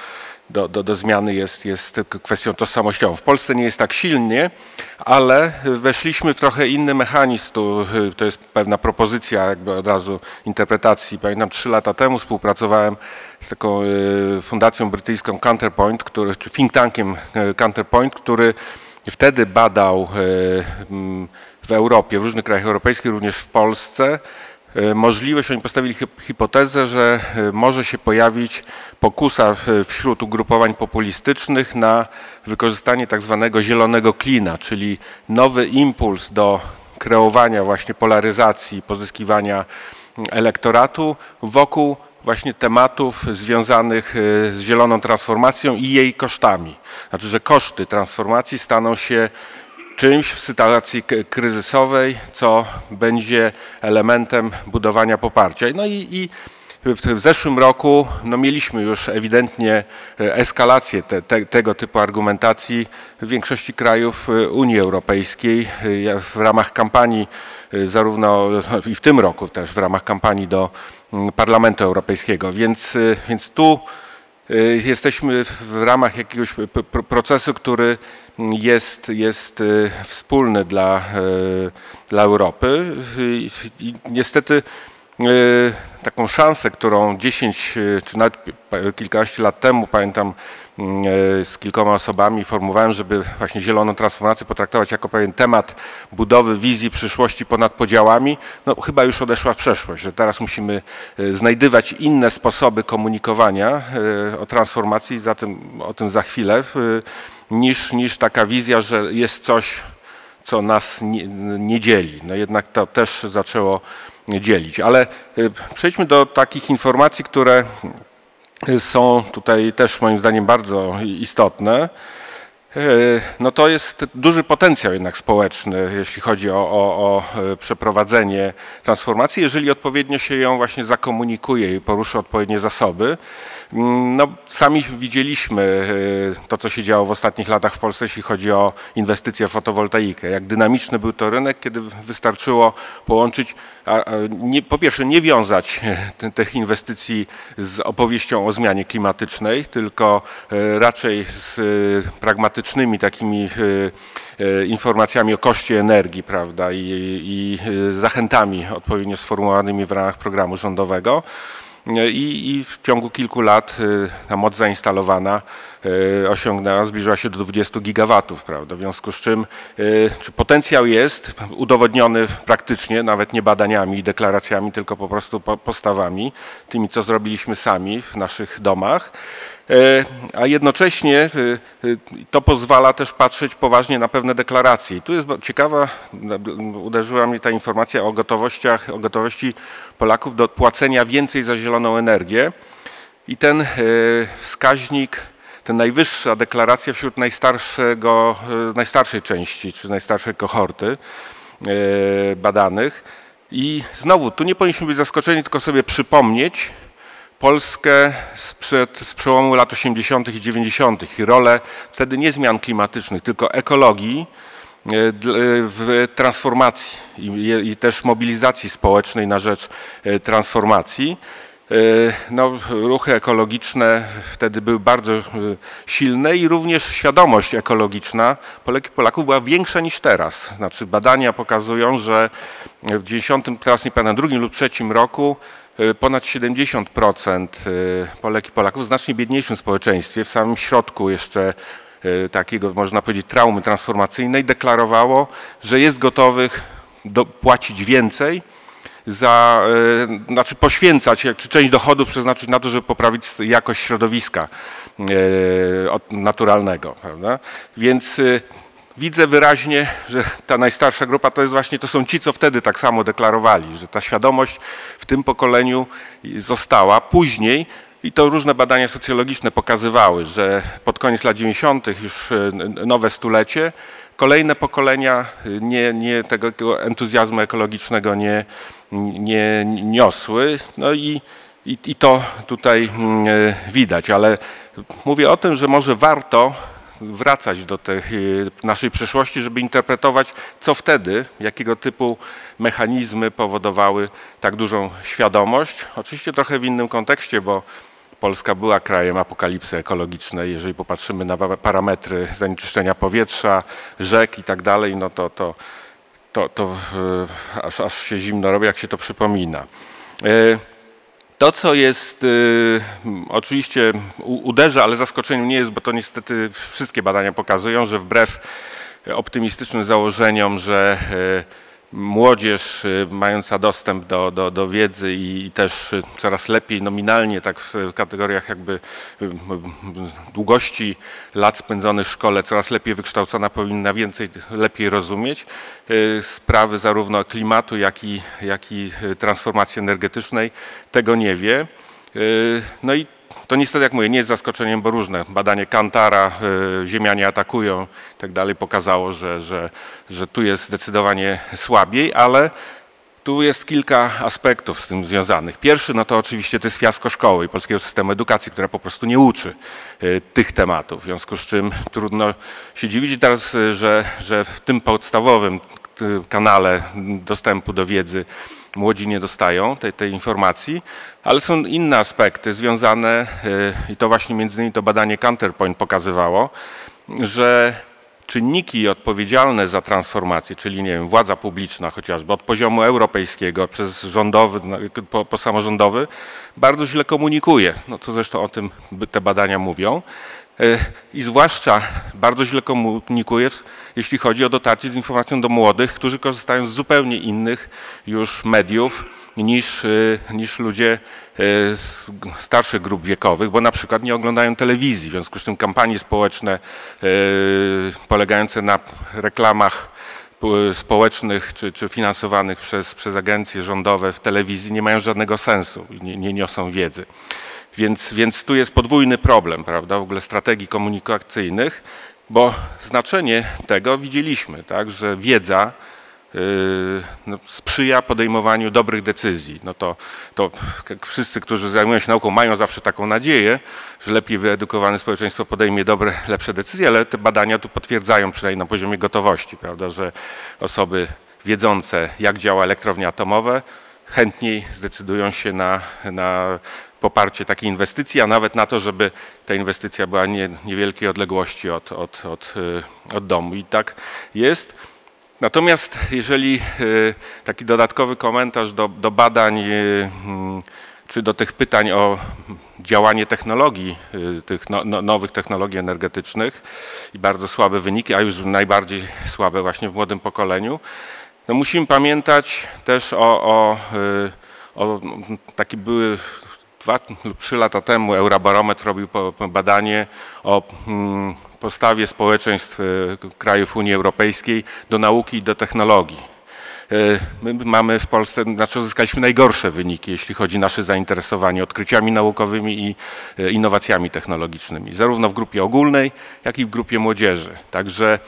do, do, do zmiany jest, jest kwestią tożsamościową. W Polsce nie jest tak silnie, ale weszliśmy w trochę inny mechanizm. To, to jest pewna propozycja jakby od razu interpretacji. Pamiętam trzy lata temu współpracowałem z taką y, fundacją brytyjską Counterpoint, który, czy think tankiem y, Counterpoint, który wtedy badał y, w Europie, w różnych krajach europejskich, również w Polsce, możliwość, oni postawili hipotezę, że e, może się pojawić pokusa wśród ugrupowań populistycznych na wykorzystanie tak zwanego zielonego klina, czyli nowy impuls do kreowania właśnie polaryzacji, pozyskiwania elektoratu wokół właśnie tematów związanych e, z zieloną transformacją i jej kosztami. Znaczy, że koszty transformacji staną się czymś w sytuacji kryzysowej, co będzie elementem budowania poparcia. No i, i w, zeszłym roku no, mieliśmy już ewidentnie e, eskalację te, te, tego typu argumentacji w większości krajów e, Unii Europejskiej e, w ramach kampanii, zarówno i w tym roku też w ramach kampanii do Parlamentu Europejskiego. Więc, więc tu jesteśmy w ramach jakiegoś procesu, który jest, jest y, wspólny dla, y, dla Europy. I niestety taką szansę, którą 10 czy nawet kilkanaście lat temu, pamiętam, z kilkoma osobami formułowałem, żeby właśnie zieloną transformację potraktować jako pewien temat budowy wizji przyszłości ponad podziałami, no chyba już odeszła w przeszłość, że teraz musimy e, znajdywać inne sposoby komunikowania e, o transformacji, za tym, o tym za chwilę, niż, niż taka wizja, że jest coś, co nas nie, nie dzieli. No jednak to też zaczęło dzielić. Ale przejdźmy do takich informacji, które są tutaj też moim zdaniem bardzo istotne. E, no to jest duży potencjał jednak społeczny, jeśli chodzi o, o, o, e, przeprowadzenie transformacji, jeżeli odpowiednio się ją właśnie zakomunikuje i poruszy odpowiednie zasoby. Mm, no, sami widzieliśmy e, to, co się działo w ostatnich latach w Polsce, jeśli chodzi o inwestycje w fotowoltaikę. Jak dynamiczny był to rynek, kiedy wystarczyło połączyć, nie, po pierwsze nie wiązać tych inwestycji z opowieścią o zmianie klimatycznej, tylko raczej z pragmatycznym pragmatycznymi takimi e, e, informacjami o koszcie energii, prawda, i, i e, zachętami odpowiednio sformułowanymi w ramach programu rządowego. I, I, w ciągu kilku lat ta moc zainstalowana osiągnęła, zbliżyła się do 20 gigawatów, prawda? W związku z czym czy potencjał jest udowodniony praktycznie, nawet nie badaniami i deklaracjami, tylko po prostu postawami, tymi, co zrobiliśmy sami w naszych domach. E, a jednocześnie e, e, to pozwala też patrzeć poważnie na pewne deklaracje. I tu jest ciekawa, uderzyła mnie ta informacja o gotowościach, o gotowości Polaków do płacenia więcej za zieloną energię. I ten wskaźnik, ten najwyższa deklaracja wśród najstarszego, najstarszej części, czy najstarszej kohorty badanych. I znowu, tu nie powinniśmy być zaskoczeni, tylko sobie przypomnieć, Polskę sprzed, z przełomu lat 80. i 90. i rolę wtedy nie zmian klimatycznych, tylko ekologii e, w transformacji i, też mobilizacji społecznej na rzecz e, transformacji. E, no, ruchy ekologiczne wtedy były bardzo silne i również świadomość ekologiczna Polek i Polaków była większa niż teraz. Znaczy badania pokazują, że w 90, teraz nie pamiętam, drugim lub trzecim roku ponad 70% y, Polek i Polaków w znacznie biedniejszym społeczeństwie, w samym środku jeszcze y, takiego, można powiedzieć, traumy transformacyjnej, deklarowało, że jest gotowych do, płacić więcej, za, znaczy poświęcać, czy część dochodów przeznaczyć na to, żeby poprawić jakość środowiska naturalnego. Prawda? Więc widzę wyraźnie, że ta najstarsza grupa to jest właśnie, to są ci, co wtedy tak samo deklarowali, że ta świadomość w tym pokoleniu została. Później i to różne badania socjologiczne pokazywały, że pod koniec lat 90. już e, nowe stulecie, kolejne pokolenia nie, nie tego entuzjazmu ekologicznego nie, nie niosły. No i, i, i to tutaj mm, e, widać, ale mówię o tym, że może warto wracać do tej y, naszej przeszłości, żeby interpretować, co wtedy, jakiego typu mechanizmy powodowały tak dużą świadomość. Oczywiście trochę w innym kontekście, bo Polska była krajem apokalipsy ekologicznej. Jeżeli popatrzymy na parametry zanieczyszczenia powietrza, rzek i tak dalej, no to, to, to, to y, aż, aż się zimno robi, jak się to przypomina. To, co jest y, oczywiście uderza, ale zaskoczeniem nie jest, bo to niestety wszystkie badania pokazują, że wbrew optymistycznym założeniom, że y, młodzież y, mająca dostęp do, do, do wiedzy i też y, coraz lepiej nominalnie, tak w kategoriach jakby y, długości lat spędzonych w szkole, coraz lepiej wykształcona powinna więcej, lepiej rozumieć sprawy zarówno klimatu, jak i, jak i transformacji energetycznej, tego nie wie. No i to niestety, jak mówię, nie jest zaskoczeniem, bo różne. Badanie Kantara, y, Ziemianie atakują i tak dalej pokazało, że, że, że tu jest zdecydowanie słabiej, ale tu jest kilka aspektów z tym związanych. Pierwszy, no to oczywiście to jest fiasko szkoły i polskiego systemu edukacji, która po prostu nie uczy y, tych tematów, w związku z czym trudno się dziwić. Teraz, y, że, że w tym podstawowym kanale dostępu do wiedzy młodzi nie dostają tej, tej informacji, ale są inne aspekty związane, y, i to właśnie między innymi to badanie Counterpoint pokazywało, że czynniki odpowiedzialne za transformację, czyli nie wiem, władza publiczna chociażby od poziomu europejskiego przez rządowy po, po samorządowy, bardzo źle komunikuje. No to zresztą o tym te badania mówią. E, I zwłaszcza bardzo źle komunikuje, jeśli chodzi o dotarcie z informacją do młodych, którzy korzystają z zupełnie innych już mediów niż, y, niż ludzie y, z starszych grup wiekowych, bo na przykład nie oglądają telewizji. W związku z tym kampanie społeczne polegające na reklamach społecznych czy, czy finansowanych przez, przez agencje rządowe w telewizji nie mają żadnego sensu i nie, nie niosą wiedzy. Więc, więc tu jest podwójny problem, prawda, w ogóle strategii komunikacyjnych, bo znaczenie tego widzieliśmy, tak, że wiedza Yy, no, sprzyja podejmowaniu dobrych decyzji. No to, to wszyscy, którzy zajmują się nauką, mają zawsze taką nadzieję, że lepiej wyedukowane społeczeństwo podejmie dobre, lepsze decyzje, ale te badania tu potwierdzają, przynajmniej na poziomie gotowości, prawda, że osoby wiedzące, jak działa elektrownia atomowe, chętniej zdecydują się na, na poparcie takiej inwestycji, a nawet na to, żeby ta inwestycja była nie, niewielkiej odległości od, od, od, yy, od domu. I tak jest. Natomiast jeżeli e, taki dodatkowy komentarz do, do badań e, mm, czy do tych pytań o działanie technologii, tych no, no, nowych technologii energetycznych i bardzo słabe wyniki, a już najbardziej słabe właśnie w młodym pokoleniu, no musimy pamiętać też o, o, o taki były dwa lub trzy lata temu Eurobarometr robił badanie o mm, postawie społeczeństw e, krajów Unii Europejskiej do nauki i do technologii. E, my mamy w Polsce, znaczy uzyskaliśmy najgorsze wyniki, jeśli chodzi o nasze zainteresowanie odkryciami naukowymi i e, innowacjami technologicznymi, zarówno w grupie ogólnej, jak i w grupie młodzieży. Także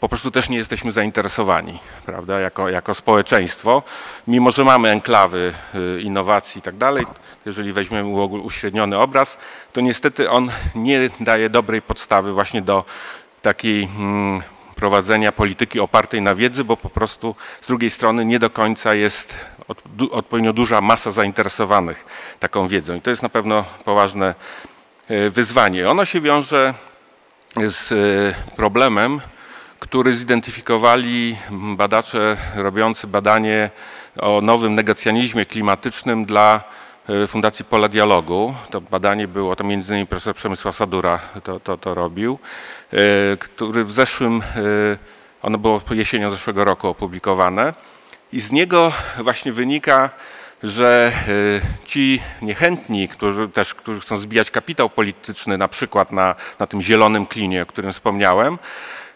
po prostu też nie jesteśmy zainteresowani, prawda, jako, jako społeczeństwo, mimo że mamy enklawy innowacji i tak dalej, jeżeli weźmiemy uśredniony obraz, to niestety on nie daje dobrej podstawy właśnie do takiej mm, prowadzenia polityki opartej na wiedzy, bo po prostu z drugiej strony nie do końca jest odpowiednio duża masa zainteresowanych taką wiedzą. I to jest na pewno poważne e, wyzwanie. Ono się wiąże z e, problemem, który zidentyfikowali badacze robiący badanie o nowym negacjonizmie klimatycznym dla E, Fundacji Pola Dialogu. To badanie było, to między innymi profesor Przemysław Sadura to, to, to robił, e, który w zeszłym, e, ono było jesienią zeszłego roku opublikowane i z niego właśnie wynika, że ci niechętni, którzy też którzy chcą zbijać kapitał polityczny, na przykład na, na tym zielonym klinie, o którym wspomniałem,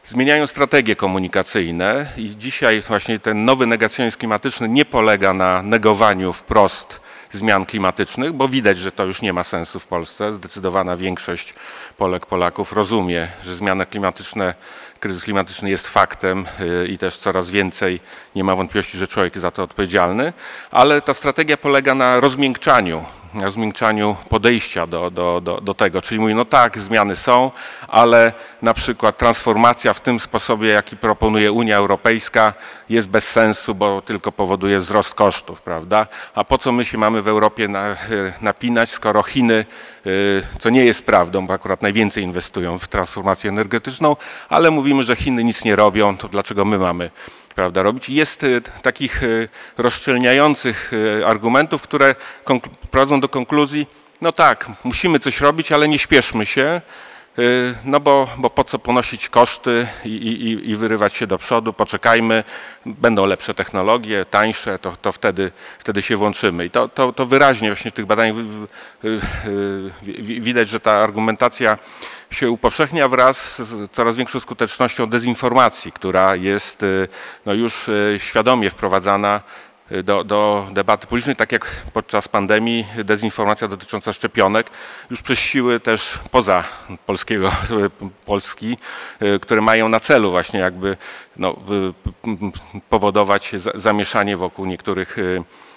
zmieniają strategie komunikacyjne i dzisiaj właśnie ten nowy negacjonizm klimatyczny nie polega na negowaniu wprost zmian klimatycznych, bo widać, że to już nie ma sensu w Polsce. Zdecydowana większość Polek, Polaków rozumie, że zmiany klimatyczne, kryzys klimatyczny jest faktem y, i też coraz więcej nie ma wątpliwości, że człowiek jest za to odpowiedzialny, ale ta strategia polega na rozmiękczaniu zmiękczaniu podejścia do, do, do, do tego. Czyli mówi, no tak, zmiany są, ale na przykład transformacja w tym sposobie, jaki proponuje Unia Europejska, jest bez sensu, bo tylko powoduje wzrost kosztów, prawda? A po co my się mamy w Europie na, napinać, skoro Chiny, y, co nie jest prawdą, bo akurat najwięcej inwestują w transformację energetyczną, ale mówimy, że Chiny nic nie robią, to dlaczego my mamy prawda, robić. Jest y, takich rozszczelniających argumentów, które prowadzą do konkluzji, no tak, musimy coś robić, ale nie śpieszmy się, no bo, bo po co ponosić koszty i, i, i, wyrywać się do przodu, poczekajmy, będą lepsze technologie, tańsze, to, to wtedy, wtedy się włączymy. I to, to, to wyraźnie właśnie w tych badaniach widać, że ta argumentacja się upowszechnia wraz z coraz większą skutecznością dezinformacji, która jest y, no, już y, świadomie wprowadzana y, do, do, debaty publicznej, tak jak podczas pandemii dezinformacja dotycząca szczepionek już przez siły też poza polskiego, Polski, które mają na celu właśnie jakby no, powodować zamieszanie wokół niektórych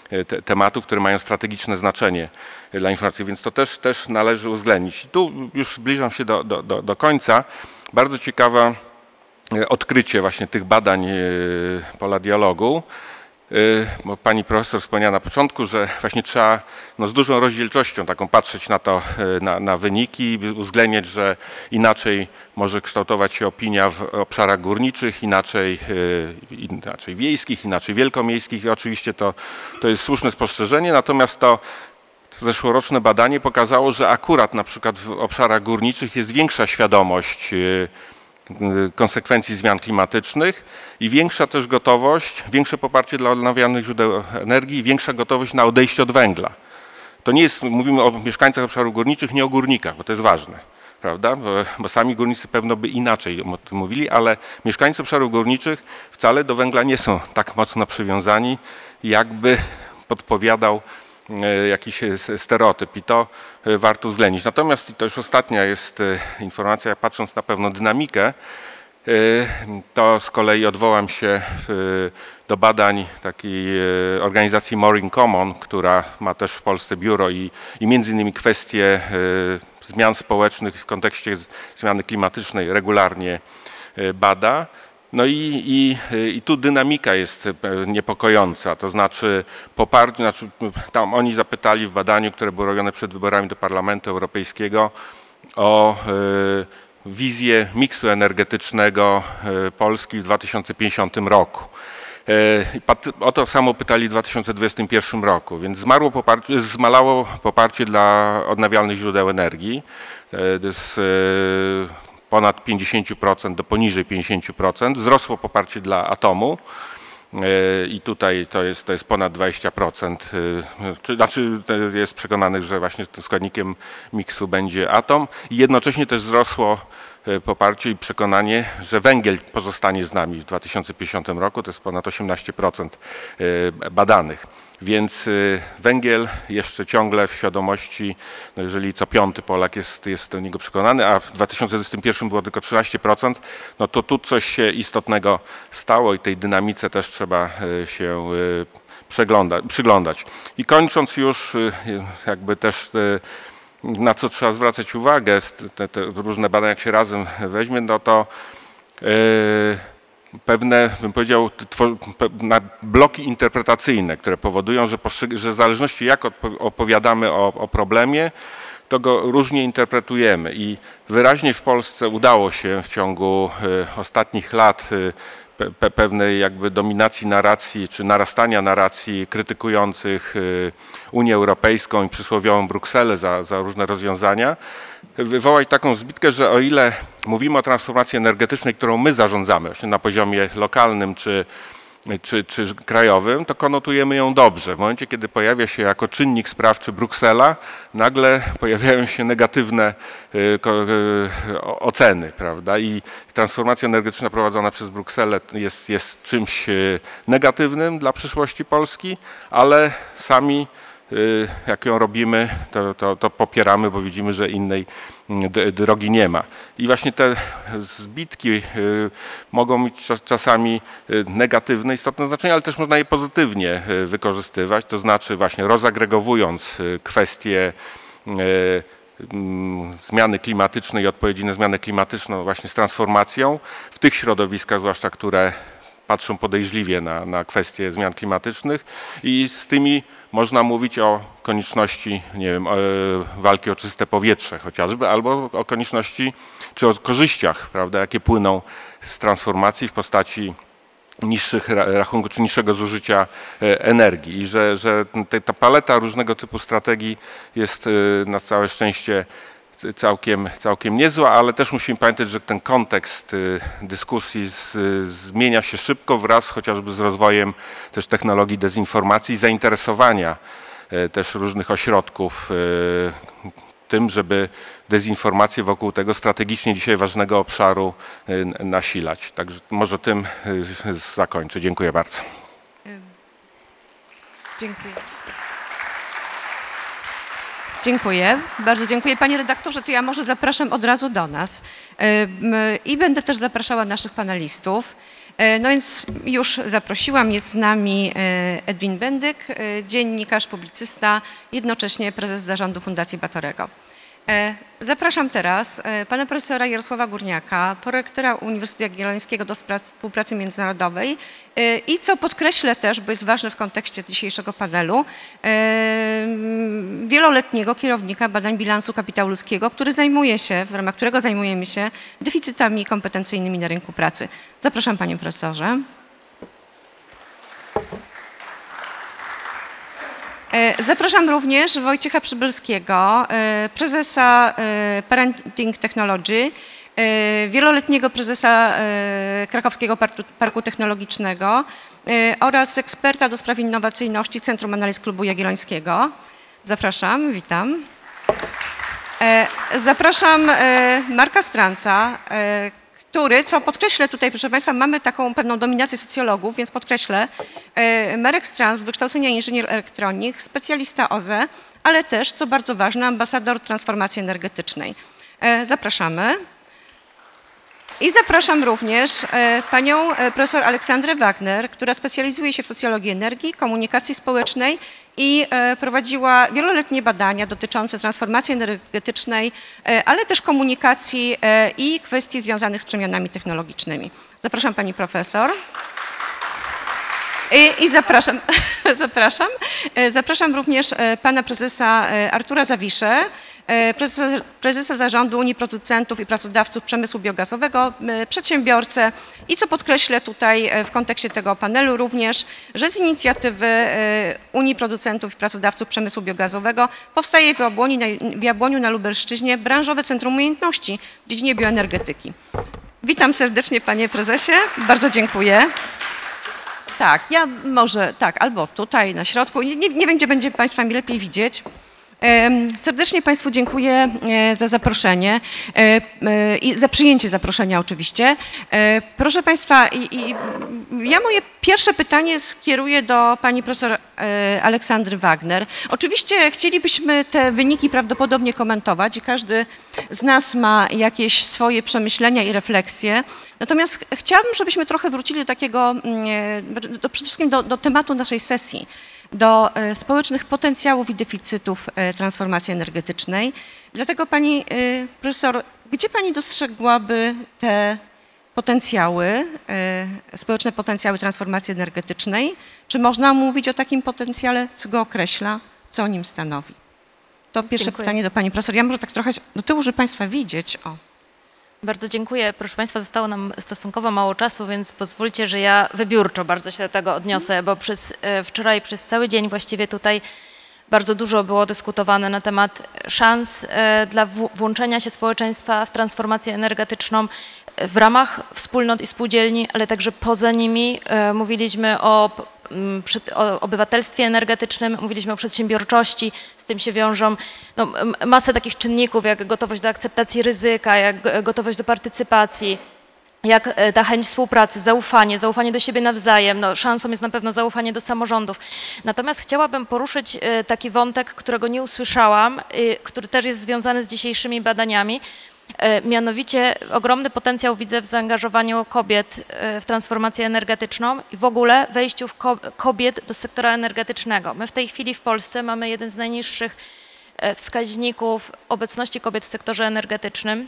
E, te, tematów, które mają strategiczne znaczenie dla informacji, więc to też, też należy uwzględnić. Tu już zbliżam się do, do, do, końca. Bardzo ciekawa e, odkrycie właśnie tych badań e, pola dialogu bo pani profesor wspomniała na początku, że właśnie trzeba no, z dużą rozdzielczością taką patrzeć na to, na, na wyniki, uwzględniać, że inaczej może kształtować się opinia w obszarach górniczych, inaczej, inaczej wiejskich, inaczej wielkomiejskich i oczywiście to, to jest słuszne spostrzeżenie, natomiast to zeszłoroczne badanie pokazało, że akurat na przykład w obszarach górniczych jest większa świadomość Y, konsekwencji zmian klimatycznych i większa też gotowość, większe poparcie dla odnawialnych źródeł energii większa gotowość na odejście od węgla. To nie jest, mówimy o mieszkańcach obszarów górniczych, nie o górnikach, bo to jest ważne, prawda? Bo, bo sami górnicy pewno by inaczej o tym mówili, ale mieszkańcy obszarów górniczych wcale do węgla nie są tak mocno przywiązani, jakby podpowiadał jakiś e, stereotyp i to e, warto uwzględnić. Natomiast to już ostatnia jest informacja, patrząc na pewną dynamikę, to z kolei odwołam się do badań takiej organizacji Mooring Common, która ma też w Polsce biuro i, i między innymi kwestie zmian społecznych w kontekście zmiany klimatycznej regularnie bada. No i, i, i tu dynamika jest e, niepokojąca, to znaczy poparcie, znaczy tam oni zapytali w badaniu, które było robione przed wyborami do Parlamentu Europejskiego o y, wizję miksu energetycznego y, Polski w 2050 roku. O to samo pytali w 2021 roku, więc zmarło poparcie, zmalało poparcie dla odnawialnych źródeł energii. Ponad 50% do poniżej 50%. Wzrosło poparcie dla atomu e, i tutaj to jest, to jest ponad 20%. E, czy, znaczy jest przekonany, że właśnie tym składnikiem miksu będzie atom i jednocześnie też wzrosło E, poparcie i przekonanie, że węgiel pozostanie z nami w 2050 roku, to jest ponad 18% e, badanych. Więc e, węgiel jeszcze ciągle w świadomości, no jeżeli co piąty Polak jest, jest do niego przekonany, a w 2021 było tylko 13%, no to tu coś się istotnego stało i tej dynamice też trzeba się przyglądać. I kończąc już jakby też na co trzeba zwracać uwagę, te, te różne badania jak się razem weźmie, no to yy, pewne, bym powiedział, bloki interpretacyjne, które powodują, że, że w zależności jak opowiadamy o, o problemie, to go różnie interpretujemy. I wyraźnie w Polsce udało się w ciągu y, ostatnich lat y, pe pewnej jakby dominacji narracji, czy narastania narracji krytykujących y, Unię Europejską i przysłowiową Brukselę za, za różne rozwiązania, wywołać taką zbitkę, że o ile mówimy o transformacji energetycznej, którą my zarządzamy na poziomie lokalnym czy czy, czy krajowym, to konotujemy ją dobrze. W momencie, kiedy pojawia się jako czynnik sprawczy Bruksela, nagle pojawiają się negatywne y, y, oceny, prawda? I transformacja energetyczna prowadzona przez Brukselę jest, jest czymś y, negatywnym dla przyszłości Polski, ale sami jak ją robimy, to, to, to, popieramy, bo widzimy, że innej mm, drogi nie ma. I właśnie te zbitki y, mogą mieć czasami y, negatywne, istotne znaczenie, ale też można je pozytywnie wykorzystywać, to znaczy właśnie rozagregowując kwestie mm, zmiany klimatycznej i odpowiedzi na zmianę klimatyczną właśnie z transformacją w tych środowiskach, zwłaszcza które patrzą podejrzliwie na, na kwestie zmian klimatycznych i z tymi można mówić o konieczności nie wiem, walki o czyste powietrze chociażby, albo o konieczności czy o korzyściach, prawda, jakie płyną z transformacji w postaci niższych rachunków czy niższego zużycia e, energii. I że, że ta paleta różnego typu strategii jest e, na całe szczęście całkiem, całkiem niezła, ale też musimy pamiętać, że ten kontekst y, dyskusji z, zmienia się szybko wraz chociażby z rozwojem też technologii dezinformacji, zainteresowania y, też różnych ośrodków y, tym, żeby dezinformację wokół tego strategicznie dzisiaj ważnego obszaru nasilać. Także może tym zakończę. Dziękuję bardzo. Dziękuję. Dziękuję. Bardzo dziękuję. Panie redaktorze, to ja może zapraszam od razu do nas i będę też zapraszała naszych panelistów. E, no więc już zaprosiłam, jest z nami e, Edwin Bendyk, e, dziennikarz, publicysta, jednocześnie prezes zarządu Fundacji Batorego. E, zapraszam teraz e, pana profesora Jarosława Górniaka, prorektora Uniwersytetu Jagiellońskiego do współpracy międzynarodowej e, i co podkreślę też, bo jest ważne w kontekście dzisiejszego panelu, wieloletniego kierownika badań bilansu kapitału ludzkiego, który zajmuje się, w ramach którego zajmujemy się deficytami kompetencyjnymi na rynku pracy. Zapraszam panie profesorze. Zapraszam również Wojciecha Przybylskiego, e, prezesa e, Parenting Technology, wieloletniego prezesa Krakowskiego Parku Technologicznego oraz eksperta do spraw innowacyjności Centrum Analiz Klubu Jagiellońskiego. Zapraszam, witam. Zapraszam Marka Stranca, który, co podkreślę tutaj, proszę Państwa, mamy taką pewną dominację socjologów, więc podkreślę, e, Marek Strans wykształcenia inżynier elektronik, specjalista OZE, ale też, co bardzo ważne, ambasador transformacji energetycznej. E, zapraszamy. I zapraszam również e, panią profesor Aleksandrę Wagner, która specjalizuje się w socjologii energii, komunikacji społecznej i e, prowadziła wieloletnie badania dotyczące transformacji energetycznej, ale też komunikacji i kwestii związanych z przemianami technologicznymi. Zapraszam pani profesor. I, i zapraszam, zapraszam, zapraszam również pana prezesa Artura Zawiszę, E, prezesa, prezesa zarządu Unii Producentów i Pracodawców Przemysłu Biogazowego, e, przedsiębiorcę i co podkreślę tutaj e, w kontekście tego panelu również, że z inicjatywy Unii Producentów i Pracodawców Przemysłu Biogazowego powstaje w w Jabłoniu na Lubelszczyźnie branżowe Centrum Umiejętności w dziedzinie bioenergetyki. Witam serdecznie panie prezesie, bardzo dziękuję. Tak, ja może, tak, albo tutaj na środku, nie, nie wiem gdzie będzie państwa mi lepiej widzieć. Serdecznie Państwu dziękuję e, za zaproszenie e, e, i za przyjęcie zaproszenia oczywiście. Proszę Państwa, ja moje pierwsze pytanie skieruję do Pani Profesor Aleksandry Wagner. Oczywiście chcielibyśmy te wyniki prawdopodobnie komentować i każdy z nas ma jakieś swoje przemyślenia i refleksje. Natomiast chciałabym, żebyśmy trochę wrócili do takiego, mm, do, przede wszystkim do, do tematu naszej sesji do e, społecznych potencjałów i deficytów e, transformacji energetycznej. Dlatego Pani e, Profesor, gdzie Pani dostrzegłaby te potencjały, społeczne potencjały transformacji energetycznej? Czy można mówić o takim potencjale, co go określa, co o nim stanowi? To pierwsze Dziękuję. pytanie do Pani Profesor. Ja może tak trochę do tyłu, żeby Państwa widzieć. O. Bardzo dziękuję. Proszę Państwa, zostało nam stosunkowo mało czasu, więc pozwólcie, że ja wybiórczo bardzo się do tego odniosę, bo przez, e, wczoraj przez cały dzień właściwie tutaj bardzo dużo było dyskutowane na temat szans e, dla włączenia się społeczeństwa w transformację energetyczną w ramach wspólnot i spółdzielni, ale także poza nimi. E, mówiliśmy o o obywatelstwie energetycznym, mówiliśmy o przedsiębiorczości, z tym się wiążą no, masę takich czynników, jak gotowość do akceptacji ryzyka, jak gotowość do partycypacji, jak e, ta chęć współpracy, zaufanie, zaufanie do siebie nawzajem. No, szansą jest na pewno zaufanie do samorządów. Natomiast chciałabym poruszyć e, taki wątek, którego nie usłyszałam, który też jest związany z dzisiejszymi badaniami, mianowicie ogromny potencjał widzę w zaangażowaniu kobiet e, w transformację energetyczną i w ogóle wejściu kobiet do sektora energetycznego. My w tej chwili w Polsce mamy jeden z najniższych e, wskaźników obecności kobiet w sektorze energetycznym.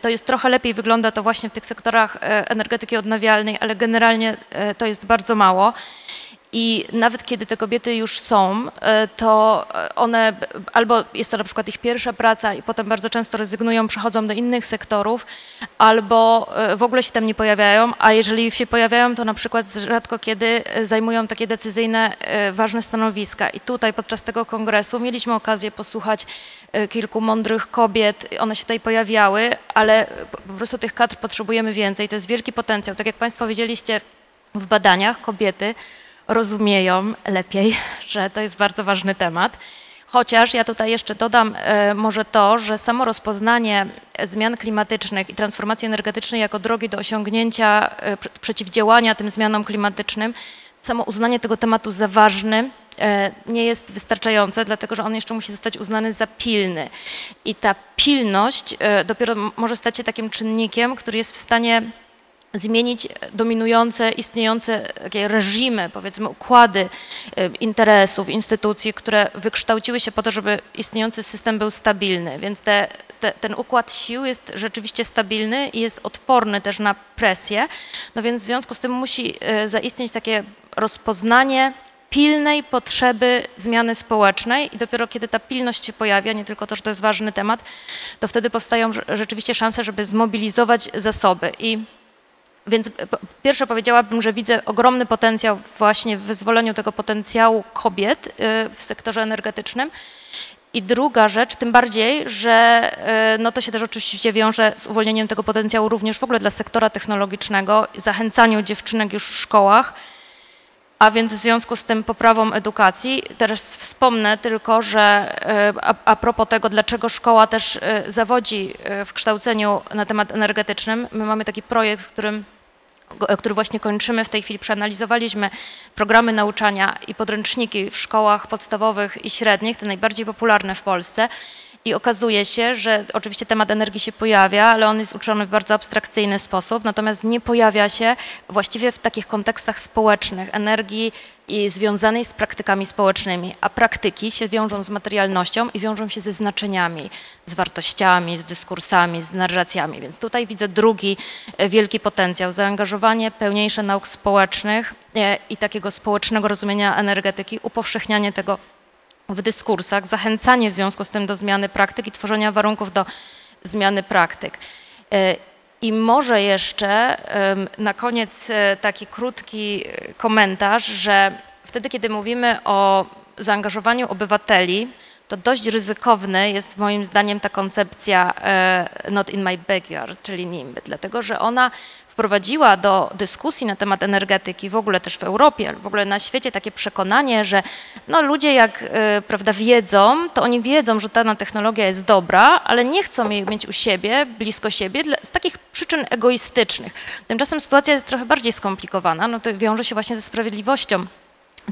To jest trochę lepiej, wygląda to właśnie w tych sektorach energetyki odnawialnej, ale generalnie to jest bardzo mało. I nawet kiedy te kobiety już są, e, to one albo jest to na przykład ich pierwsza praca i potem bardzo często rezygnują, przechodzą do innych sektorów, albo e, w ogóle się tam nie pojawiają, a jeżeli się pojawiają, to na przykład rzadko kiedy zajmują takie decyzyjne, e, ważne stanowiska. I tutaj podczas tego kongresu mieliśmy okazję posłuchać kilku mądrych kobiet, one się tutaj pojawiały, ale po prostu tych kadr potrzebujemy więcej. To jest wielki potencjał. Tak jak Państwo widzieliście w badaniach, kobiety rozumieją lepiej, że to jest bardzo ważny temat. Chociaż ja tutaj jeszcze dodam e, może to, że samo rozpoznanie zmian klimatycznych i transformacji energetycznej jako drogi do osiągnięcia e, przeciwdziałania tym zmianom klimatycznym, samo uznanie tego tematu za ważny e, nie jest wystarczające, dlatego że on jeszcze musi zostać uznany za pilny. I ta pilność dopiero może stać się takim czynnikiem, który jest w stanie zmienić dominujące, istniejące takie reżimy, powiedzmy układy e, interesów, instytucji, które wykształciły się po to, żeby istniejący system był stabilny. Więc te, te, ten układ sił jest rzeczywiście stabilny i jest odporny też na presję. No więc w związku z tym musi e, zaistnieć takie rozpoznanie pilnej potrzeby zmiany społecznej i dopiero kiedy ta pilność się pojawia, nie tylko to, że to jest ważny temat, to wtedy powstają rzeczywiście szanse, żeby zmobilizować zasoby. I więc pierwsze powiedziałabym, że widzę ogromny potencjał właśnie w wyzwoleniu tego potencjału kobiet y, w sektorze energetycznym. I druga rzecz, tym bardziej, że y, no to się też oczywiście wiąże z uwolnieniem tego potencjału również w ogóle dla sektora technologicznego, zachęcaniu dziewczynek już w szkołach, a więc w związku z tym poprawą edukacji, teraz wspomnę tylko, że y, a, a propos tego, dlaczego szkoła też zawodzi w kształceniu na temat energetycznym, my mamy taki projekt, w którym który właśnie kończymy w tej chwili, przeanalizowaliśmy programy nauczania i podręczniki w szkołach podstawowych i średnich, te najbardziej popularne w Polsce. I okazuje się, że oczywiście temat energii się pojawia, ale on jest uczony w bardzo abstrakcyjny sposób, natomiast nie pojawia się właściwie w takich kontekstach społecznych energii i związanej z praktykami społecznymi, a praktyki się wiążą z materialnością i wiążą się ze znaczeniami, z wartościami, z dyskursami, z narracjami. Więc tutaj widzę drugi e, wielki potencjał, zaangażowanie pełniejsze nauk społecznych e, i takiego społecznego rozumienia energetyki, upowszechnianie tego w dyskursach, zachęcanie w związku z tym do zmiany praktyk i tworzenia warunków do zmiany praktyk. E, I może jeszcze na koniec e, taki krótki e, komentarz, że wtedy, kiedy mówimy o zaangażowaniu obywateli, to dość ryzykowny jest moim zdaniem ta koncepcja not in my backyard, czyli NIMBY, dlatego że ona wprowadziła do dyskusji na temat energetyki, w ogóle też w Europie, w ogóle na świecie takie przekonanie, że no ludzie jak y, prawda, wiedzą, to oni wiedzą, że dana technologia jest dobra, ale nie chcą jej mieć u siebie, blisko siebie, z takich przyczyn egoistycznych. Tymczasem sytuacja jest trochę bardziej skomplikowana, no to wiąże się właśnie ze sprawiedliwością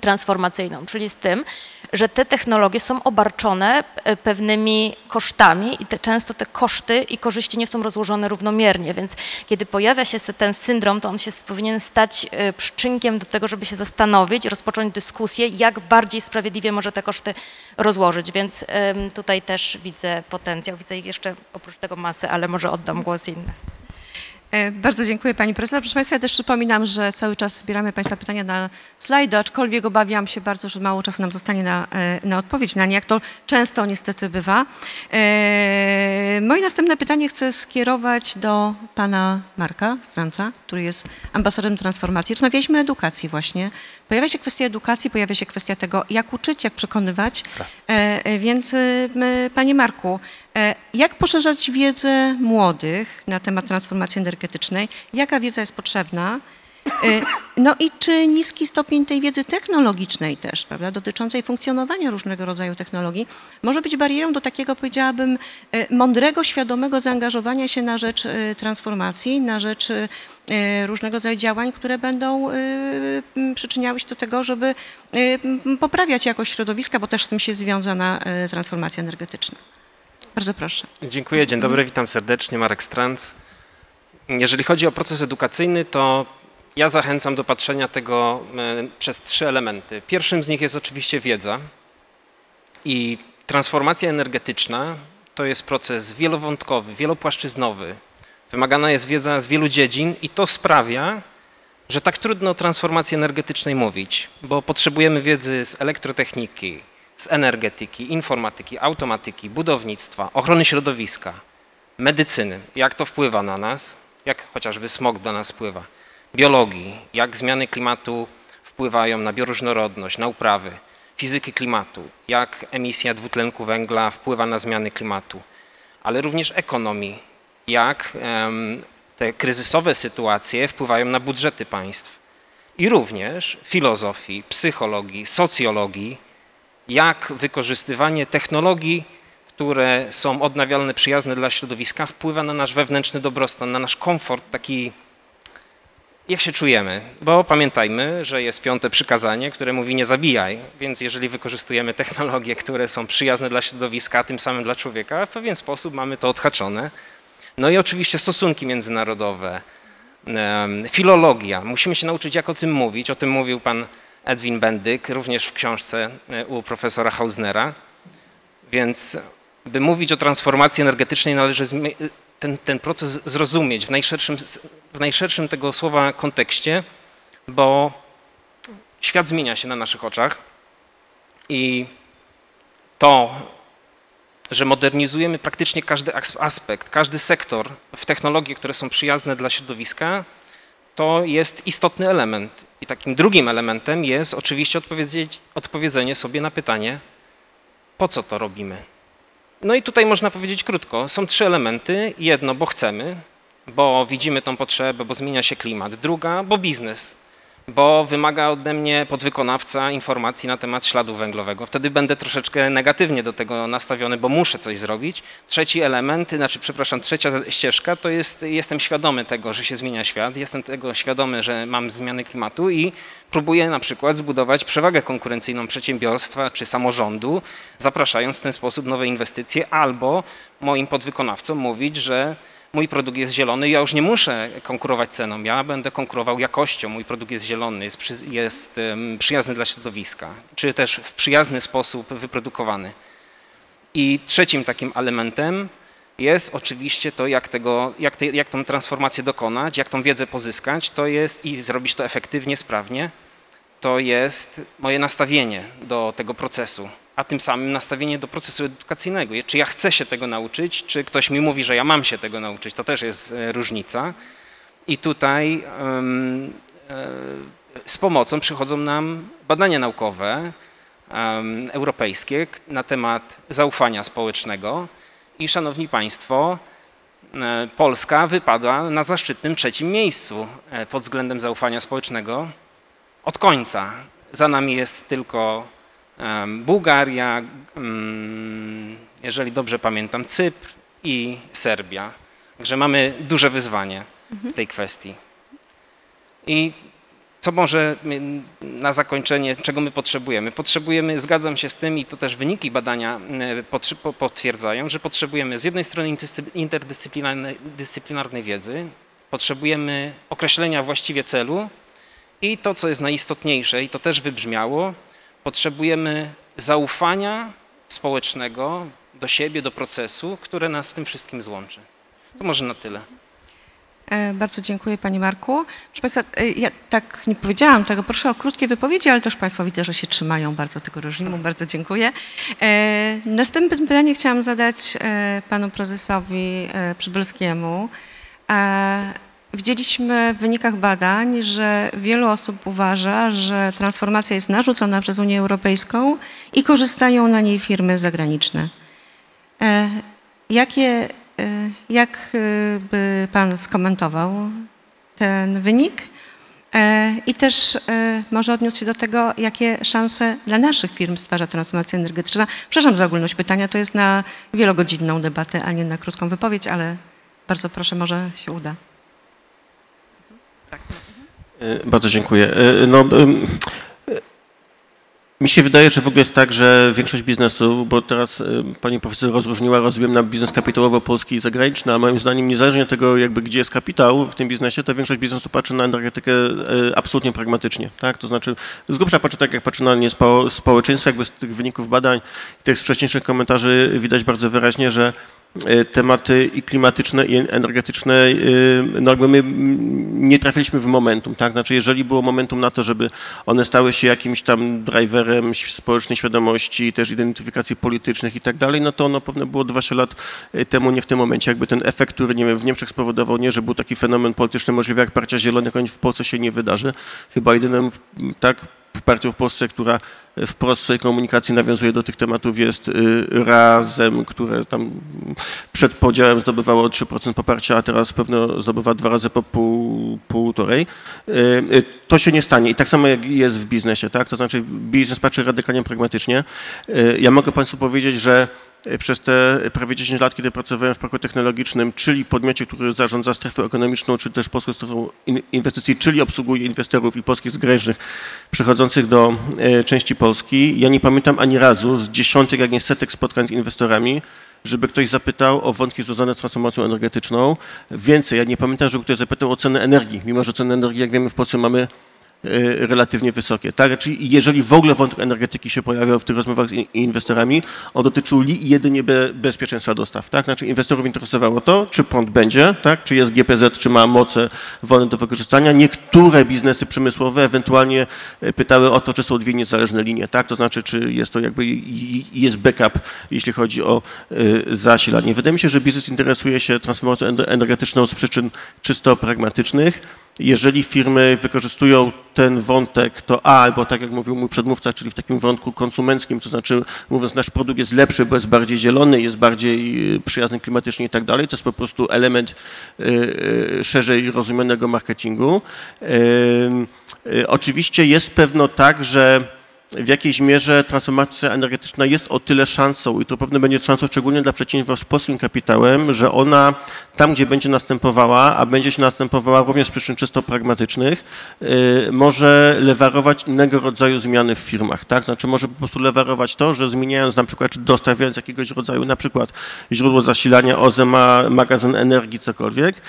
transformacyjną, czyli z tym, że te technologie są obarczone e, pewnymi kosztami i te, często te koszty i korzyści nie są rozłożone równomiernie, więc kiedy pojawia się ten syndrom, to on się powinien stać e, przyczynkiem do tego, żeby się zastanowić, rozpocząć dyskusję, jak bardziej sprawiedliwie może te koszty rozłożyć, więc tutaj też widzę potencjał, widzę jeszcze oprócz tego masę, ale może oddam głos innym. E, bardzo dziękuję Pani Profesor. Proszę Państwa, ja też przypominam, że cały czas zbieramy Państwa pytania na slajdy, aczkolwiek obawiam się bardzo, że mało czasu nam zostanie na, e, na odpowiedź na nie, jak to często niestety bywa. E, moje następne pytanie chcę skierować do Pana Marka Stranca, który jest ambasadorem transformacji. Rozmawialiśmy o edukacji właśnie. Pojawia się kwestia edukacji, pojawia się kwestia tego, jak uczyć, jak przekonywać. Więc Panie Marku, jak poszerzać wiedzę młodych na temat transformacji energetycznej? Jaka wiedza jest potrzebna? E, no i czy niski stopień tej wiedzy technologicznej też, prawda, dotyczącej funkcjonowania różnego rodzaju technologii, może być barierą do takiego, powiedziałabym, e, mądrego, świadomego zaangażowania się na rzecz transformacji, na rzecz różnego rodzaju działań, które będą przyczyniały się do tego, żeby poprawiać jakość środowiska, bo też z tym się związana transformacja energetyczna. Bardzo proszę. Dziękuję, dzień dobry, witam serdecznie, Marek Stranc. Jeżeli chodzi o proces edukacyjny, to ja zachęcam do patrzenia tego e, przez trzy elementy. Pierwszym z nich jest oczywiście wiedza i transformacja energetyczna to jest proces wielowątkowy, wielopłaszczyznowy. Wymagana jest wiedza z wielu dziedzin i to sprawia, że tak trudno o transformacji energetycznej mówić, bo potrzebujemy wiedzy z elektrotechniki, z energetyki, informatyki, automatyki, budownictwa, ochrony środowiska, medycyny, jak to wpływa na nas, jak chociażby smog do nas wpływa, biologii, jak zmiany klimatu wpływają na bioróżnorodność, na uprawy, fizyki klimatu, jak emisja dwutlenku węgla wpływa na zmiany klimatu, ale również ekonomii, jak te kryzysowe sytuacje wpływają na budżety państw i również filozofii, psychologii, socjologii, jak wykorzystywanie technologii, które są odnawialne, przyjazne dla środowiska, wpływa na nasz wewnętrzny dobrostan, na nasz komfort, taki jak się czujemy. Bo pamiętajmy, że jest piąte przykazanie, które mówi nie zabijaj, więc jeżeli wykorzystujemy technologie, które są przyjazne dla środowiska, a tym samym dla człowieka, w pewien sposób mamy to odhaczone. No i oczywiście stosunki międzynarodowe, Filologia. Musimy się nauczyć, jak o tym mówić. O tym mówił pan Edwin Bendyk, również w książce e, u profesora Hausnera. Więc by mówić o transformacji energetycznej należy ten, ten proces zrozumieć w najszerszym, w najszerszym tego słowa kontekście, bo świat zmienia się na naszych oczach i to, że modernizujemy praktycznie każdy aspekt, każdy sektor w technologie, które są przyjazne dla środowiska, to jest istotny element. I takim drugim elementem jest oczywiście odpowiedzenie sobie na pytanie, po co to robimy. No i tutaj można powiedzieć krótko, są trzy elementy. Jedno, bo chcemy, bo widzimy tą potrzebę, bo zmienia się klimat. Druga, bo biznes bo wymaga ode mnie podwykonawca informacji na temat śladu węglowego. Wtedy będę troszeczkę negatywnie do tego nastawiony, bo muszę coś zrobić. Trzeci element, znaczy, przepraszam, trzecia ścieżka to jest, jestem świadomy tego, że się zmienia świat, jestem tego świadomy, że mam zmiany klimatu i próbuję na przykład zbudować przewagę konkurencyjną przedsiębiorstwa czy samorządu, zapraszając w ten sposób nowe inwestycje albo moim podwykonawcom mówić, że mój produkt jest zielony, ja już nie muszę konkurować ceną, ja będę konkurował jakością, mój produkt jest zielony, jest, przy, jest przyjazny dla środowiska, czy też w przyjazny sposób wyprodukowany. I trzecim takim elementem jest oczywiście to, jak, tego, jak, te, jak tą transformację dokonać, jak tą wiedzę pozyskać, to jest i zrobić to efektywnie, sprawnie, to jest moje nastawienie do tego procesu a tym samym nastawienie do procesu edukacyjnego. Czy ja chcę się tego nauczyć, czy ktoś mi mówi, że ja mam się tego nauczyć, to też jest e, różnica. I tutaj um, z pomocą przychodzą nam badania naukowe um, europejskie na temat zaufania społecznego. I szanowni Państwo, e, Polska wypadła na zaszczytnym trzecim miejscu pod względem zaufania społecznego od końca. Za nami jest tylko Bułgaria, jeżeli dobrze pamiętam, Cypr i Serbia. Także mamy duże wyzwanie w tej kwestii. I co może na zakończenie, czego my potrzebujemy? Potrzebujemy, zgadzam się z tym i to też wyniki badania potwierdzają, że potrzebujemy z jednej strony interdyscyplinarnej wiedzy, potrzebujemy określenia właściwie celu i to, co jest najistotniejsze i to też wybrzmiało, Potrzebujemy zaufania społecznego do siebie, do procesu, które nas w tym wszystkim złączy. To może na tyle. E, bardzo dziękuję Panie Marku. Proszę Państwa, e, ja tak nie powiedziałam tego, proszę o krótkie wypowiedzi, ale też Państwo widzę, że się trzymają bardzo tego reżimu. Bardzo dziękuję. E, następne pytanie chciałam zadać Panu Prezesowi Przybylskiemu. Widzieliśmy w wynikach badań, że wielu osób uważa, że transformacja jest narzucona przez Unię Europejską i korzystają na niej firmy zagraniczne. E, jakie, e, jak e, by Pan skomentował ten wynik? I też może odniósł się do tego, jakie szanse dla naszych firm stwarza transformacja energetyczna. Przepraszam za ogólność pytania, to jest na wielogodzinną debatę, a nie na krótką wypowiedź, ale bardzo proszę, może się uda. Tak. Bardzo dziękuję. E, no, mi się wydaje, że w ogóle jest tak, że większość biznesu, bo teraz pani profesor rozróżniła, rozumiem, na biznes kapitałowo polski i zagraniczny, a moim zdaniem niezależnie od tego, jakby gdzie jest kapitał w tym biznesie, to większość biznesu patrzy na energetykę absolutnie pragmatycznie. Tak? To znaczy z grubsza patrzy tak, jak patrzy na nie społeczeństwo, jakby z tych wyników badań i tych wcześniejszych komentarzy widać bardzo wyraźnie, że E, tematy i klimatyczne, i energetyczne, e, no jakby my nie trafiliśmy w momentum, tak? Znaczy, jeżeli było momentum na to, żeby one stały się jakimś tam driverem społecznej świadomości, też identyfikacji politycznych i tak dalej, no to ono pewno było 20 lat e, temu, nie w tym momencie. Jakby ten efekt, który nie wiem, w Niemczech spowodował nie, że był taki fenomen polityczny możliwy jak Partia Zielonych, on w Polsce się nie wydarzy. Chyba jedynym, tak, partią w Polsce, która w swojej komunikacji nawiązuje do tych tematów jest y, Razem, które tam przed podziałem zdobywało 3% poparcia, a teraz pewno zdobywa dwa razy po pół, półtorej. Y, y, to się nie stanie i tak samo jak jest w biznesie, tak? To znaczy biznes patrzy radykalnie pragmatycznie. Ja mogę Państwu powiedzieć, że przez te prawie 10 lat, kiedy pracowałem w parku technologicznym, czyli podmiocie, który zarządza strefę ekonomiczną, czy też polską strefą inwestycji, czyli obsługuje inwestorów i polskich zagranicznych przychodzących do e, części Polski. Ja nie pamiętam ani razu z dziesiątek, jak nie setek spotkań z inwestorami, żeby ktoś zapytał o wątki związane z transformacją energetyczną. Więcej, ja nie pamiętam, żeby ktoś zapytał o cenę energii, mimo że ceny energii, jak wiemy, w Polsce mamy relatywnie wysokie. Tak? Czyli jeżeli w ogóle wątek energetyki się pojawiał w tych rozmowach z inwestorami, on dotyczył li jedynie be, bezpieczeństwa dostaw. Tak? Znaczy inwestorów interesowało to, czy prąd będzie, tak? czy jest GPZ, czy ma moce wolne do wykorzystania. Niektóre biznesy przemysłowe ewentualnie e, pytały o to, czy są dwie niezależne linie, tak? to znaczy, czy jest to jakby jest backup, jeśli chodzi o e, zasilanie. Wydaje mi się, że biznes interesuje się transformacją energetyczną z przyczyn czysto pragmatycznych jeżeli firmy wykorzystują ten wątek, to A, albo tak jak mówił mój przedmówca, czyli w takim wątku konsumenckim, to znaczy mówiąc, nasz produkt jest lepszy, bo jest bardziej zielony, jest bardziej y, przyjazny klimatycznie i tak dalej, to jest po prostu element y, y, szerzej rozumianego marketingu. Oczywiście jest pewno tak, że w jakiejś mierze transformacja energetyczna jest o tyle szansą i to pewnie będzie szansą szczególnie dla przedsiębiorstw z polskim kapitałem, że ona tam, gdzie będzie następowała, a będzie się następowała również z przyczyn czysto pragmatycznych, y, może lewarować innego rodzaju zmiany w firmach, tak? Znaczy może po prostu lewarować to, że zmieniając na przykład, czy dostawiając jakiegoś rodzaju na przykład źródło zasilania, OZE ma magazyn energii, cokolwiek,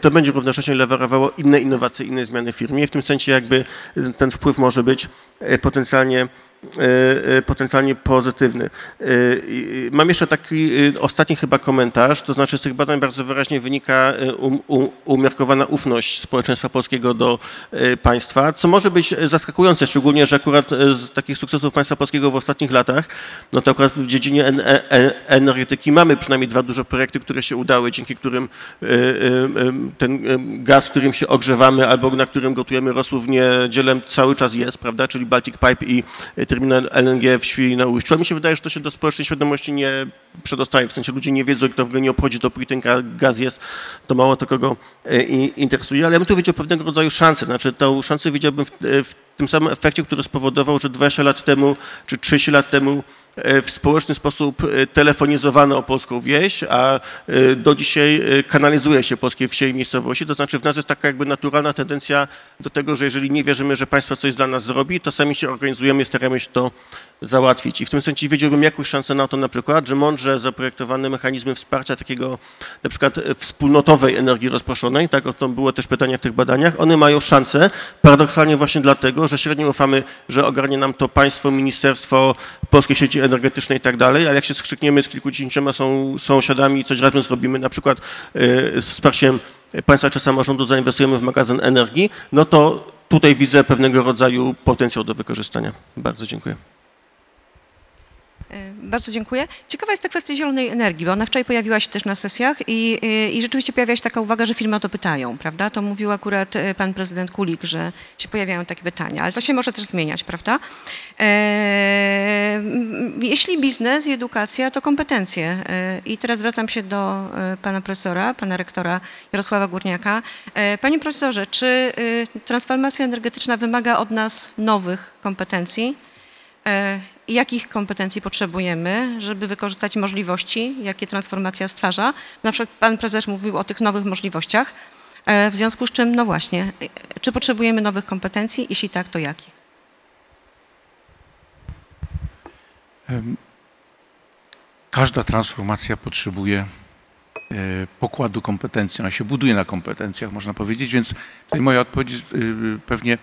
to będzie równocześnie lewarowało inne innowacje, inne zmiany w firmie. W tym sensie jakby ten wpływ może być potencjalnie E, e, potencjalnie pozytywny. E, mam jeszcze taki ostatni chyba komentarz, to znaczy z tych badań bardzo wyraźnie wynika um, umiarkowana ufność społeczeństwa polskiego do państwa, co może być zaskakujące, szczególnie, że akurat z takich sukcesów państwa polskiego w ostatnich latach, no to akurat w dziedzinie energetyki mamy przynajmniej dwa duże projekty, które się udały, dzięki którym ten gaz, którym się ogrzewamy albo na którym gotujemy rosół w niedzielę cały czas jest, prawda, czyli Baltic Pipe i terminal LNG w Świnoujściu. Ale mi się wydaje, że to się do społecznej świadomości nie przedostaje. W sensie ludzie nie wiedzą, kto w ogóle nie obchodzi, dopóki ten gaz jest, to mało to kogo e, interesuje. Ale ja bym tu widział pewnego rodzaju szansę. Znaczy tą szansę widziałbym w, w tym samym efekcie, który spowodował, że 20 lat temu czy 30 lat temu E, w społeczny sposób e, telefonizowano o polską wieś, a e, do dzisiaj kanalizuje się polskie wsie i miejscowości. To znaczy w nas jest taka jakby naturalna tendencja do tego, że jeżeli nie wierzymy, że państwo coś dla nas zrobi, to sami się organizujemy i staramy się to załatwić. I w tym sensie widziałbym jakąś szansę na to na przykład, że mądrze zaprojektowane mechanizmy wsparcia takiego na przykład wspólnotowej energii rozproszonej, tak, o to było też pytanie w tych badaniach, one mają szansę paradoksalnie właśnie dlatego, że średnio ufamy, że ogarnie nam to państwo, ministerstwo, polskie sieci energetyczne i tak dalej, ale jak się skrzykniemy z kilkudziesięcioma sąsiadami i coś razem zrobimy, na przykład y, z wsparciem państwa czy samorządu zainwestujemy w magazyn energii, no to tutaj widzę pewnego rodzaju potencjał do wykorzystania. Bardzo dziękuję. E, bardzo dziękuję. Ciekawa jest ta kwestia zielonej energii, bo ona wczoraj pojawiła się też na sesjach i, i, rzeczywiście pojawia się taka uwaga, że firmy o to pytają, prawda? To mówił akurat e, pan prezydent Kulik, że się pojawiają takie pytania, ale to się może też zmieniać, prawda? E, jeśli biznes i edukacja, to kompetencje. E, I teraz zwracam się do pana profesora, pana rektora Jarosława Górniaka. E, panie profesorze, czy transformacja energetyczna wymaga od nas nowych kompetencji? I jakich kompetencji potrzebujemy, żeby wykorzystać możliwości, jakie transformacja stwarza. Na przykład pan prezes mówił o tych nowych możliwościach, e, w związku z czym, no właśnie, czy potrzebujemy nowych kompetencji? Jeśli tak, to jakich? Każda transformacja potrzebuje e, pokładu kompetencji. Ona się buduje na kompetencjach, można powiedzieć, więc tutaj moja odpowiedź pewnie E,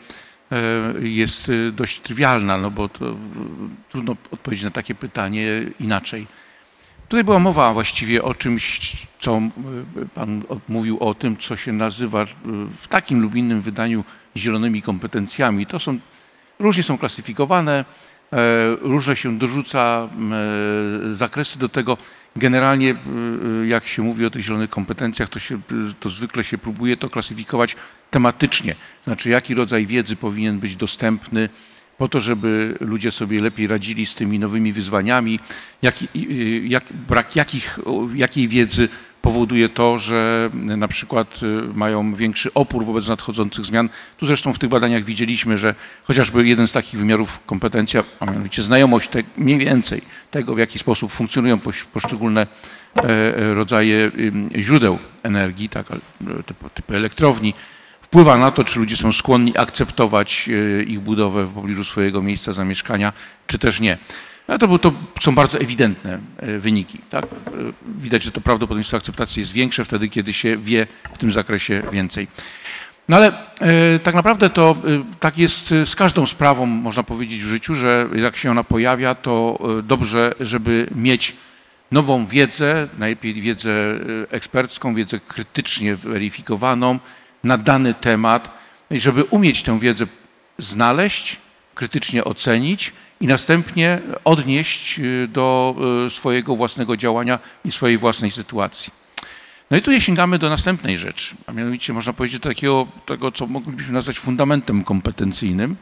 jest e, dość trywialna, no bo trudno odpowiedzieć na takie pytanie inaczej. Tutaj była mowa właściwie o czymś, co e, Pan mówił o tym, co się nazywa w takim lub innym wydaniu zielonymi kompetencjami. To są, różnie są klasyfikowane, różne się dorzuca zakresy do tego. Generalnie, jak się mówi o tych zielonych kompetencjach, to, się, to zwykle się próbuje to klasyfikować tematycznie, znaczy jaki rodzaj wiedzy powinien być dostępny po to, żeby ludzie sobie lepiej radzili z tymi nowymi wyzwaniami, jak, jak, brak jakich, jakiej wiedzy powoduje to, że na przykład y, mają większy opór wobec nadchodzących zmian. Tu zresztą w tych badaniach widzieliśmy, że chociażby jeden z takich wymiarów kompetencja, a mianowicie znajomość te, mniej więcej tego, w jaki sposób funkcjonują poszczególne e, e, rodzaje źródeł energii, tak, typu, typu elektrowni, wpływa na to, czy ludzie są skłonni akceptować e, ich budowę w pobliżu swojego miejsca zamieszkania, czy też nie. No to, to są bardzo ewidentne wyniki. Tak? Widać, że to prawdopodobieństwo akceptacji jest większe wtedy, kiedy się wie w tym zakresie więcej. No ale e, tak naprawdę to e, tak jest z każdą sprawą, można powiedzieć, w życiu, że jak się ona pojawia, to e, dobrze, żeby mieć nową wiedzę, najlepiej wiedzę ekspercką, wiedzę krytycznie weryfikowaną na dany temat, żeby umieć tę wiedzę znaleźć, krytycznie ocenić i następnie odnieść do swojego własnego działania i swojej własnej sytuacji. No i tu sięgamy do następnej rzeczy, a mianowicie można powiedzieć do takiego, tego, co moglibyśmy nazwać fundamentem kompetencyjnym,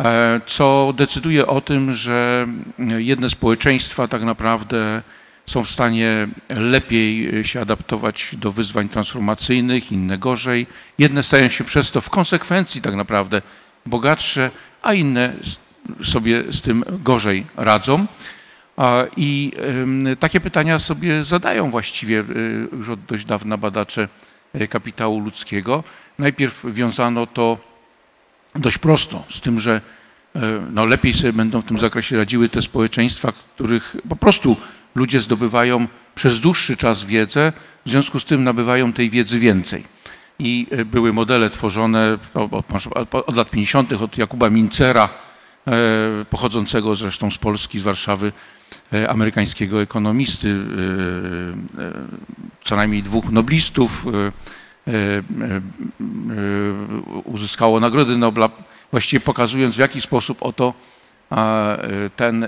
e, co decyduje o tym, że jedne społeczeństwa tak naprawdę są w stanie lepiej się adaptować do wyzwań transformacyjnych, inne gorzej. Jedne stają się przez to w konsekwencji tak naprawdę bogatsze, a inne sobie z tym gorzej radzą. I takie pytania sobie zadają właściwie y, już od dość dawna badacze e, kapitału ludzkiego. Najpierw wiązano to dość prosto z tym, że e, no lepiej sobie będą w tym zakresie radziły te społeczeństwa, których po prostu ludzie zdobywają przez dłuższy czas wiedzę, w związku z tym nabywają tej wiedzy więcej. I e, były modele tworzone od, od lat 50. od Jakuba Mincera, pochodzącego zresztą z Polski, z Warszawy, E, amerykańskiego ekonomisty, e, e, co najmniej dwóch noblistów, uzyskało Nagrody Nobla, właściwie pokazując w jaki sposób oto ten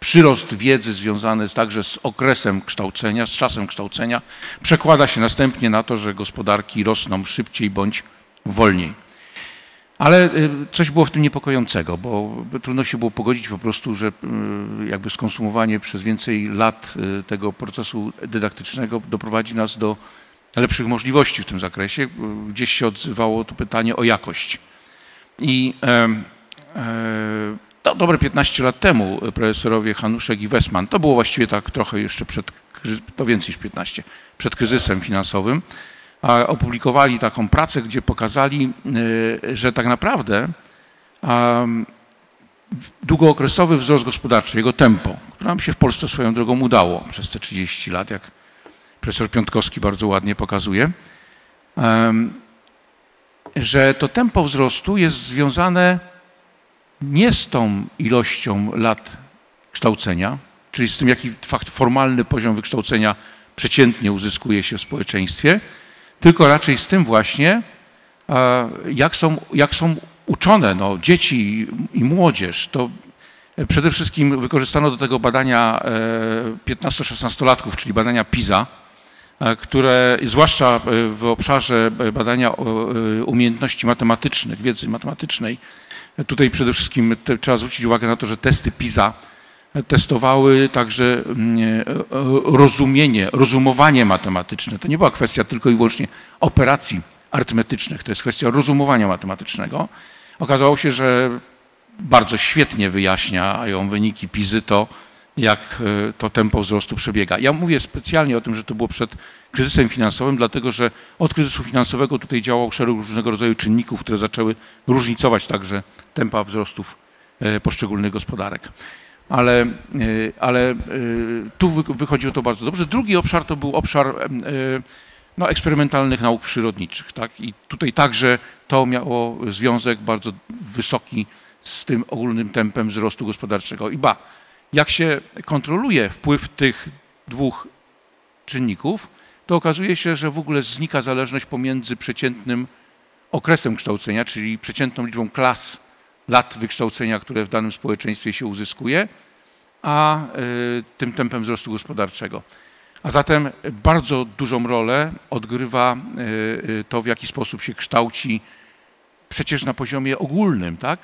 przyrost wiedzy związany także z okresem kształcenia, z czasem kształcenia, przekłada się następnie na to, że gospodarki rosną szybciej bądź wolniej. Ale y, coś było w tym niepokojącego, bo trudno się było pogodzić po prostu, że y, jakby skonsumowanie przez więcej lat y, tego procesu dydaktycznego doprowadzi nas do lepszych możliwości w tym zakresie. Gdzieś się odzywało to pytanie o jakość. I e, to dobre 15 lat temu profesorowie Hanuszek i Westman, to było właściwie tak trochę jeszcze przed, to więcej niż 15, przed kryzysem finansowym, opublikowali taką pracę, gdzie pokazali, e, że tak naprawdę długookresowy wzrost gospodarczy, jego tempo, które nam się w Polsce swoją drogą udało przez te 30 lat, jak profesor Piątkowski bardzo ładnie pokazuje, że to tempo wzrostu jest związane nie z tą ilością lat kształcenia, czyli z tym, jaki fakt formalny poziom wykształcenia przeciętnie uzyskuje się w społeczeństwie, tylko raczej z tym właśnie, jak są, jak są uczone no, dzieci i młodzież. To przede wszystkim wykorzystano do tego badania 15-16-latków, e, czyli badania PISA, e, które zwłaszcza w obszarze badania e, umiejętności matematycznych, wiedzy matematycznej, tutaj przede wszystkim trzeba zwrócić uwagę na to, że testy PISA testowały także mm, e, rozumienie, rozumowanie matematyczne. To nie była kwestia tylko i wyłącznie operacji arytmetycznych, to jest kwestia rozumowania matematycznego. Okazało się, że bardzo świetnie wyjaśniają wyniki PIZY to, jak e, to tempo wzrostu przebiega. Ja mówię specjalnie o tym, że to było przed kryzysem finansowym, dlatego że od kryzysu finansowego tutaj działał szereg różnego rodzaju czynników, które zaczęły różnicować także tempa wzrostów e, poszczególnych gospodarek ale, e, ale tu wychodziło to bardzo dobrze. Drugi obszar to był obszar no, eksperymentalnych nauk przyrodniczych. Tak? I tutaj także to miało związek bardzo wysoki z tym ogólnym tempem wzrostu gospodarczego. I ba, jak się kontroluje wpływ tych dwóch czynników, to okazuje się, że w ogóle znika zależność pomiędzy przeciętnym okresem kształcenia, czyli przeciętną liczbą klas lat wykształcenia, które w danym społeczeństwie się uzyskuje, a y, tym tempem wzrostu gospodarczego. A zatem bardzo dużą rolę odgrywa y, y, to, w jaki sposób się kształci przecież na poziomie ogólnym, tak?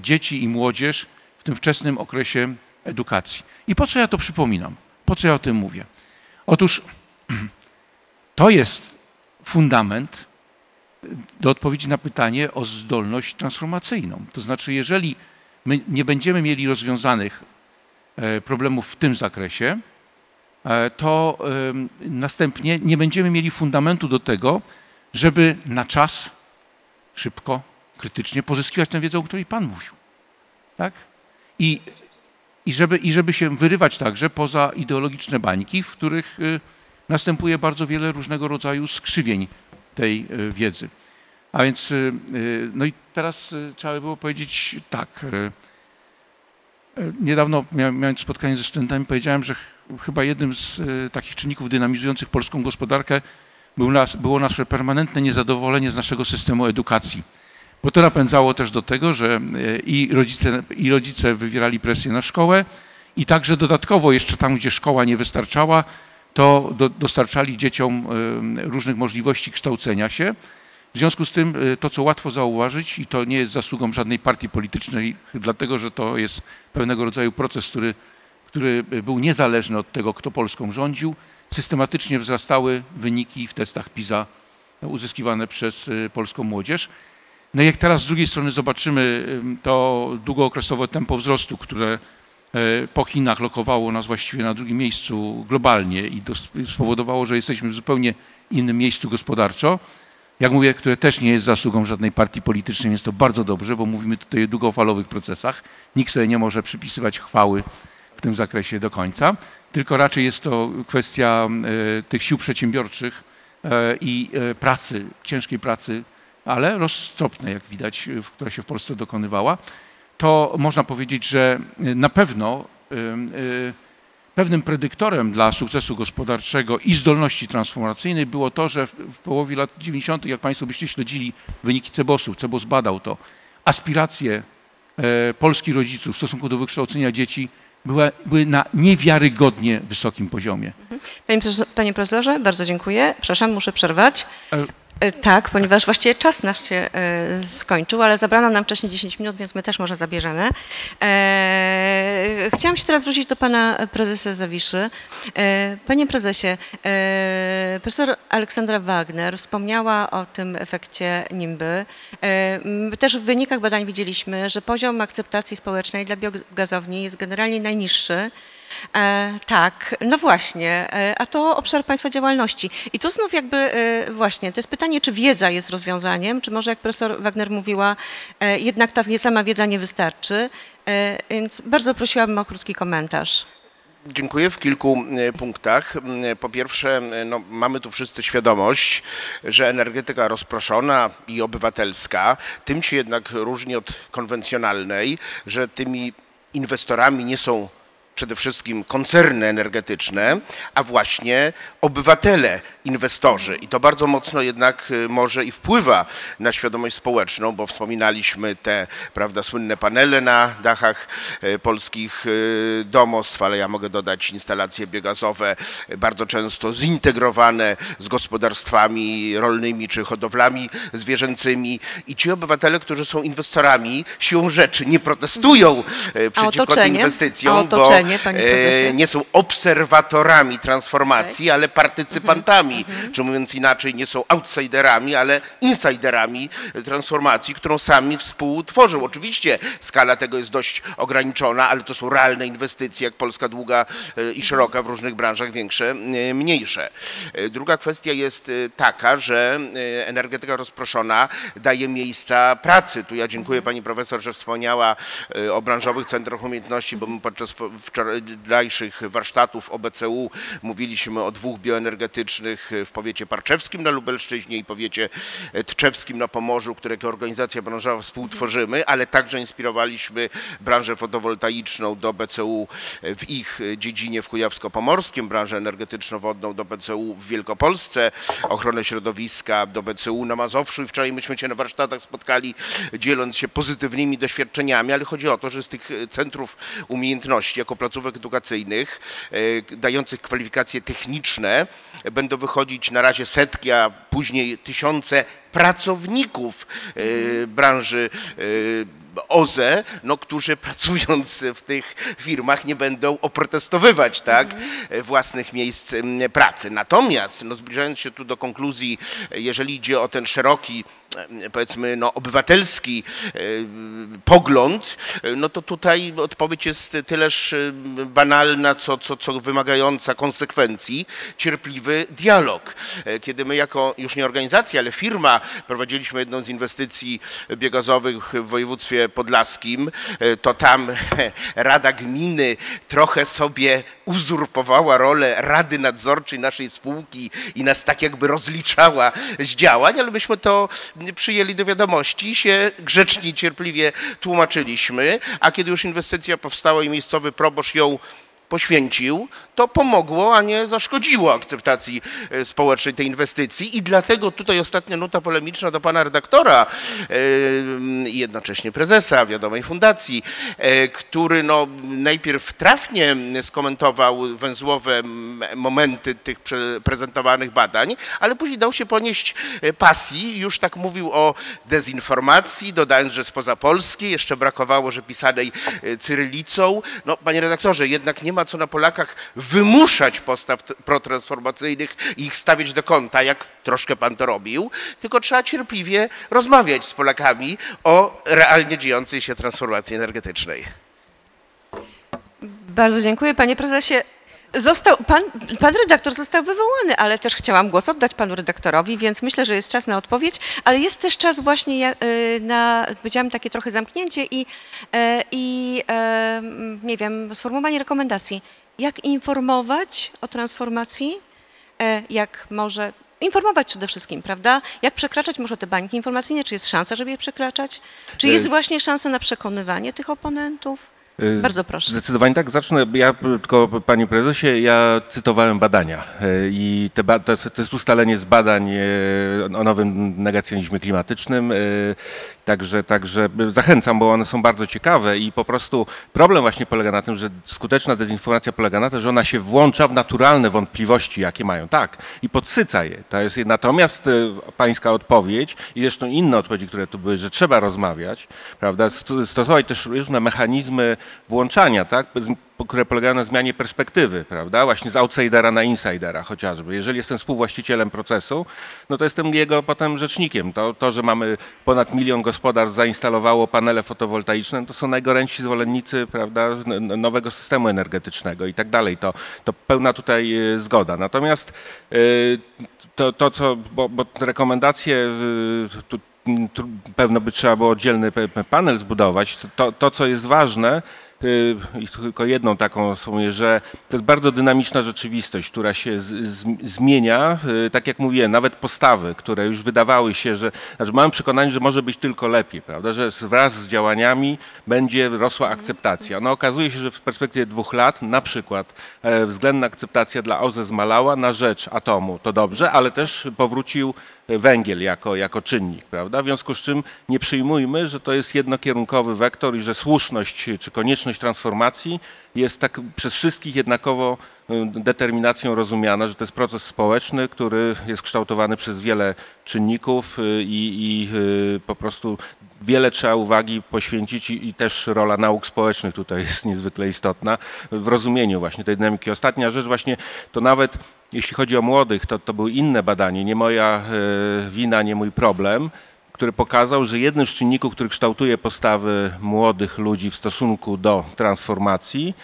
Dzieci i młodzież w tym wczesnym okresie edukacji. I po co ja to przypominam? Po co ja o tym mówię? Otóż to jest fundament do odpowiedzi na pytanie o zdolność transformacyjną. To znaczy, jeżeli my nie będziemy mieli rozwiązanych e, problemów w tym zakresie, e, to następnie nie będziemy mieli fundamentu do tego, żeby na czas, szybko, krytycznie pozyskiwać tę wiedzę, o której Pan mówił. Tak? I i żeby, i żeby się wyrywać także poza ideologiczne bańki, w których następuje bardzo wiele różnego rodzaju skrzywień tej wiedzy. A więc, no i teraz trzeba by było powiedzieć tak. Niedawno miałem spotkanie ze studentami, powiedziałem, że chyba jednym z takich czynników dynamizujących polską gospodarkę było nasze permanentne niezadowolenie z naszego systemu edukacji. Bo to napędzało też do tego, że e, i rodzice, i rodzice wywierali presję na szkołę, i także dodatkowo jeszcze tam, gdzie szkoła nie wystarczała, to do, dostarczali dzieciom e, różnych możliwości kształcenia się. W związku z tym e, to, co łatwo zauważyć, i to nie jest zasługą żadnej partii politycznej, dlatego że to jest pewnego rodzaju proces, który, który był niezależny od tego, kto Polską rządził, systematycznie wzrastały wyniki w testach PISA uzyskiwane przez polską młodzież. No jak teraz z drugiej strony zobaczymy to długookresowe tempo wzrostu, które e, po Chinach lokowało nas właściwie na drugim miejscu globalnie i spowodowało, że jesteśmy w zupełnie innym miejscu gospodarczo, jak mówię, które też nie jest zasługą żadnej partii politycznej, jest to bardzo dobrze, bo mówimy tutaj o długofalowych procesach. Nikt sobie nie może przypisywać chwały w tym zakresie do końca tylko raczej jest to kwestia e, tych sił przedsiębiorczych e, i pracy, ciężkiej pracy, ale roztropnej, jak widać, która się w Polsce dokonywała, to można powiedzieć, że na pewno pewnym predyktorem dla sukcesu gospodarczego i zdolności transformacyjnej było to, że w połowie lat 90., jak Państwo byście śledzili wyniki Cebosu, Cebos badał to, aspiracje polskich rodziców w stosunku do wykształcenia dzieci były, były na niewiarygodnie wysokim poziomie. Panie, panie profesorze, bardzo dziękuję. Przepraszam, muszę przerwać. E, tak, ponieważ właściwie czas nasz się e, skończył, ale zabrano nam wcześniej 10 minut, więc my też może zabierzemy. E, chciałam się teraz zwrócić do pana prezesa Zawiszy. Panie prezesie, profesor Aleksandra Wagner wspomniała o tym efekcie NIMBY. Też w wynikach badań widzieliśmy, że poziom akceptacji społecznej dla biogazowni jest generalnie najniższy. E, tak, no właśnie, e, a to obszar Państwa działalności. I tu znów jakby e, właśnie, to jest pytanie, czy wiedza jest rozwiązaniem, czy może jak profesor Wagner mówiła, jednak ta sama wiedza nie wystarczy, więc bardzo prosiłabym o krótki komentarz. Dziękuję w kilku punktach. Po pierwsze, no, mamy tu wszyscy świadomość, że energetyka rozproszona i obywatelska tym się jednak różni od konwencjonalnej, że tymi inwestorami nie są przede wszystkim koncerny energetyczne, a właśnie obywatele, inwestorzy. I to bardzo mocno jednak y, może i wpływa na świadomość społeczną, bo wspominaliśmy te prawda, słynne panele na dachach y, polskich y, domostw, ale ja mogę dodać instalacje biogazowe bardzo często zintegrowane z gospodarstwami rolnymi czy hodowlami zwierzęcymi. I ci obywatele, którzy są inwestorami, siłą rzeczy nie protestują przeciwko tym inwestycjom, bo E, nie są obserwatorami transformacji, ale partycypantami, mhm. czy mówiąc inaczej, nie są outsiderami, ale insiderami transformacji, którą sami współtworzą. Oczywiście skala tego jest dość ograniczona, ale to są realne inwestycje, jak Polska długa e, i szeroka w różnych branżach, większe, e, mniejsze. Druga kwestia jest taka, że energetyka rozproszona daje miejsca pracy. Tu ja dziękuję pani profesor, że wspomniała o branżowych centrach umiejętności, bo my podczas wczorajszych warsztatów OBCU mówiliśmy o dwóch bioenergetycznych w powiecie parczewskim na Lubelszczyźnie i powiecie tczewskim na Pomorzu, które jako organizacja branżowa współtworzymy, ale także inspirowaliśmy branżę fotowoltaiczną do BCU w ich dziedzinie w Kujawsko-Pomorskim, branżę energetyczno-wodną do BCU w Wielkopolsce, ochronę środowiska do BCU na Mazowszu. I wczoraj myśmy się na warsztatach spotkali dzieląc się pozytywnymi doświadczeniami, ale chodzi o to, że z tych centrów umiejętności jako placówek edukacyjnych e, dających kwalifikacje techniczne będą wychodzić na razie setki, a później tysiące pracowników e, branży e, OZE, no, którzy pracując w tych firmach nie będą oprotestowywać tak, własnych miejsc pracy. Natomiast no, zbliżając się tu do konkluzji, jeżeli idzie o ten szeroki powiedzmy no, obywatelski e, pogląd, e, no to tutaj odpowiedź jest tyleż e, banalna, co, co, co wymagająca konsekwencji, cierpliwy dialog. Kiedy my jako już nie organizacja, ale firma prowadziliśmy jedną z inwestycji biogazowych w województwie podlaskim, e, to tam Rada Gminy trochę sobie uzurpowała rolę Rady Nadzorczej naszej spółki i nas tak jakby rozliczała z działań, ale myśmy to przyjęli do wiadomości się grzecznie, cierpliwie tłumaczyliśmy, a kiedy już inwestycja powstała i miejscowy proboszcz ją poświęcił, to pomogło, a nie zaszkodziło akceptacji e, społecznej tej inwestycji i dlatego tutaj ostatnia nuta polemiczna do pana redaktora e, i jednocześnie prezesa wiadomej fundacji, e, który no najpierw trafnie skomentował węzłowe momenty tych prezentowanych badań, ale później dał się ponieść pasji, już tak mówił o dezinformacji, dodając, że spoza Polski, jeszcze brakowało, że pisanej cyrylicą. No panie redaktorze, jednak nie ma co na Polakach wymuszać postaw protransformacyjnych i ich stawiać do kąta, jak troszkę pan to robił, tylko trzeba cierpliwie rozmawiać z Polakami o realnie dziejącej się transformacji energetycznej. Bardzo dziękuję panie prezesie. Został, pan, pan redaktor został wywołany, ale też chciałam głos oddać panu redaktorowi, więc myślę, że jest czas na odpowiedź, ale jest też czas właśnie y, na, powiedziałam, takie trochę zamknięcie i, y, i y, nie wiem, sformułowanie rekomendacji. Jak informować o transformacji, jak może informować przede wszystkim, prawda? Jak przekraczać może te bańki informacyjne? Czy jest szansa, żeby je przekraczać? Czy jest właśnie szansa na przekonywanie tych oponentów? Y, Bardzo proszę. Zdecydowanie tak. Zacznę. Ja tylko, panie prezesie, ja cytowałem badania y, i te, to, jest, ustalenie z badań y, o nowym negacjonizmie klimatycznym. Także, także zachęcam, bo one są bardzo ciekawe i po prostu problem właśnie polega na tym, że skuteczna dezinformacja polega na tym, że ona się włącza w naturalne wątpliwości, jakie mają. Tak. I podsyca je. To jest, natomiast pańska odpowiedź i zresztą inne odpowiedzi, które tu były, że trzeba rozmawiać, prawda, stosować też różne mechanizmy włączania, tak? Które polegają na zmianie perspektywy, prawda? Właśnie z outsidera na insidera chociażby. Jeżeli jestem współwłaścicielem procesu, no to jestem jego potem rzecznikiem. To, to że mamy ponad milion gospodarstw zainstalowało panele fotowoltaiczne, to są najgorętsi zwolennicy, prawda, nowego systemu energetycznego i tak dalej. To, to pełna tutaj y, zgoda. Natomiast y, to, to co, bo, bo rekomendacje y, tu, pewno by trzeba było oddzielny panel zbudować. To, to co jest ważne, tylko jedną taką sumuję, że to jest bardzo dynamiczna rzeczywistość, która się z, z, zmienia. Y, tak jak mówiłem, nawet postawy, które już wydawały się, że znaczy mam przekonanie, że może być tylko lepiej, prawda, że wraz z działaniami będzie rosła akceptacja. No okazuje się, że w perspektywie dwóch lat na przykład e, względna akceptacja dla OZE zmalała na rzecz atomu. To dobrze, ale też powrócił węgiel jako, jako czynnik, prawda? W związku z czym nie przyjmujmy, że to jest jednokierunkowy wektor i że słuszność czy konieczność transformacji jest tak przez wszystkich jednakowo determinacją rozumiana, że to jest proces społeczny, który jest kształtowany przez wiele czynników y, i, i y, po prostu wiele trzeba uwagi poświęcić i, i, też rola nauk społecznych tutaj jest niezwykle istotna w rozumieniu właśnie tej dynamiki. Ostatnia rzecz właśnie to nawet jeśli chodzi o młodych, to, to były inne badanie, nie moja e, wina, nie mój problem, który pokazał, że jednym z czynników, który kształtuje postawy młodych ludzi w stosunku do transformacji,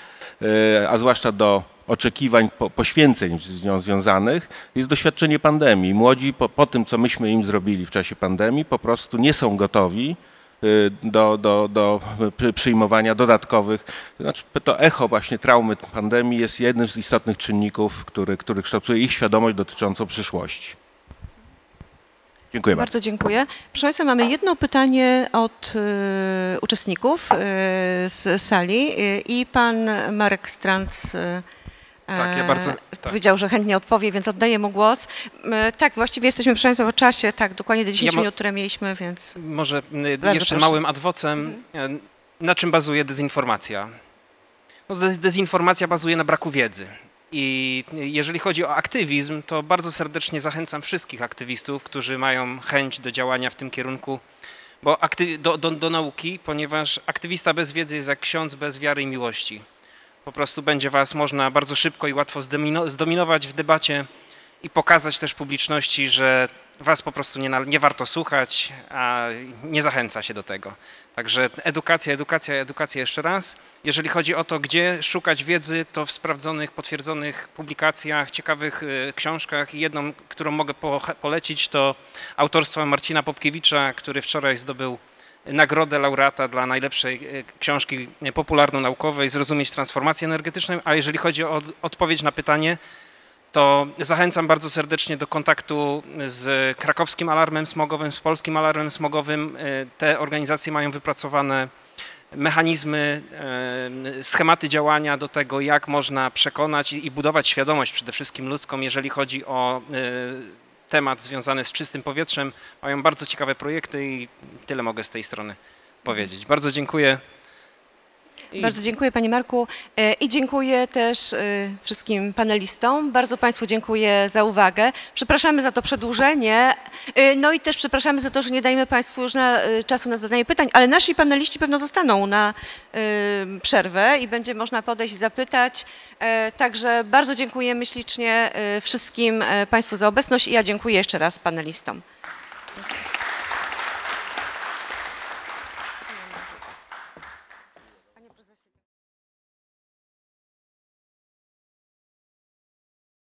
e, a zwłaszcza do oczekiwań, po, poświęceń z nią związanych, jest doświadczenie pandemii. Młodzi po, po tym, co myśmy im zrobili w czasie pandemii, po prostu nie są gotowi Y, do, do, do przyjmowania dodatkowych. Znaczy, to echo właśnie traumy pandemii jest jednym z istotnych czynników, który, który kształtuje ich świadomość dotyczącą przyszłości. Dziękuję bardzo. Bardzo dziękuję. Proszę Państwa, mamy jedno pytanie od y, uczestników y, z sali y, i pan Marek Stranc y, tak, ja bardzo. Tak. Powiedział, że chętnie odpowie, więc oddaję mu głos. Tak, właściwie jesteśmy Państwa w czasie, tak, dokładnie do 10 ja minut, które mieliśmy, więc. Może jeszcze proszę. małym adwocem. Mhm. Na czym bazuje dezinformacja? No, dezinformacja bazuje na braku wiedzy. I jeżeli chodzi o aktywizm, to bardzo serdecznie zachęcam wszystkich aktywistów, którzy mają chęć do działania w tym kierunku, bo do, do, do nauki, ponieważ aktywista bez wiedzy jest jak ksiądz bez wiary i miłości. Po prostu będzie was można bardzo szybko i łatwo zdominować w debacie i pokazać też publiczności, że was po prostu nie, nie warto słuchać, a nie zachęca się do tego. Także edukacja, edukacja, edukacja jeszcze raz. Jeżeli chodzi o to, gdzie szukać wiedzy, to w sprawdzonych, potwierdzonych publikacjach, ciekawych y, książkach. Jedną, którą mogę polecić, to autorstwa Marcina Popkiewicza, który wczoraj zdobył nagrodę laureata dla najlepszej e, książki popularno-naukowej Zrozumieć transformację energetyczną, a jeżeli chodzi o odpowiedź na pytanie, to zachęcam bardzo serdecznie do kontaktu z krakowskim alarmem smogowym, z polskim alarmem smogowym. Te organizacje mają wypracowane mechanizmy, schematy działania do tego, jak można przekonać i budować świadomość przede wszystkim ludzką, jeżeli chodzi o temat związany z czystym powietrzem. Mają bardzo ciekawe projekty i tyle mogę z tej strony powiedzieć. Bardzo dziękuję. Bardzo dziękuję Panie Marku e, i dziękuję też e, wszystkim panelistom. Bardzo Państwu dziękuję za uwagę. Przepraszamy za to przedłużenie, e, no i też przepraszamy za to, że nie dajemy Państwu już na, czasu na zadanie pytań, ale nasi paneliści pewno zostaną na przerwę i będzie można podejść i zapytać. Także bardzo dziękujemy ślicznie wszystkim Państwu za obecność i ja dziękuję jeszcze raz panelistom.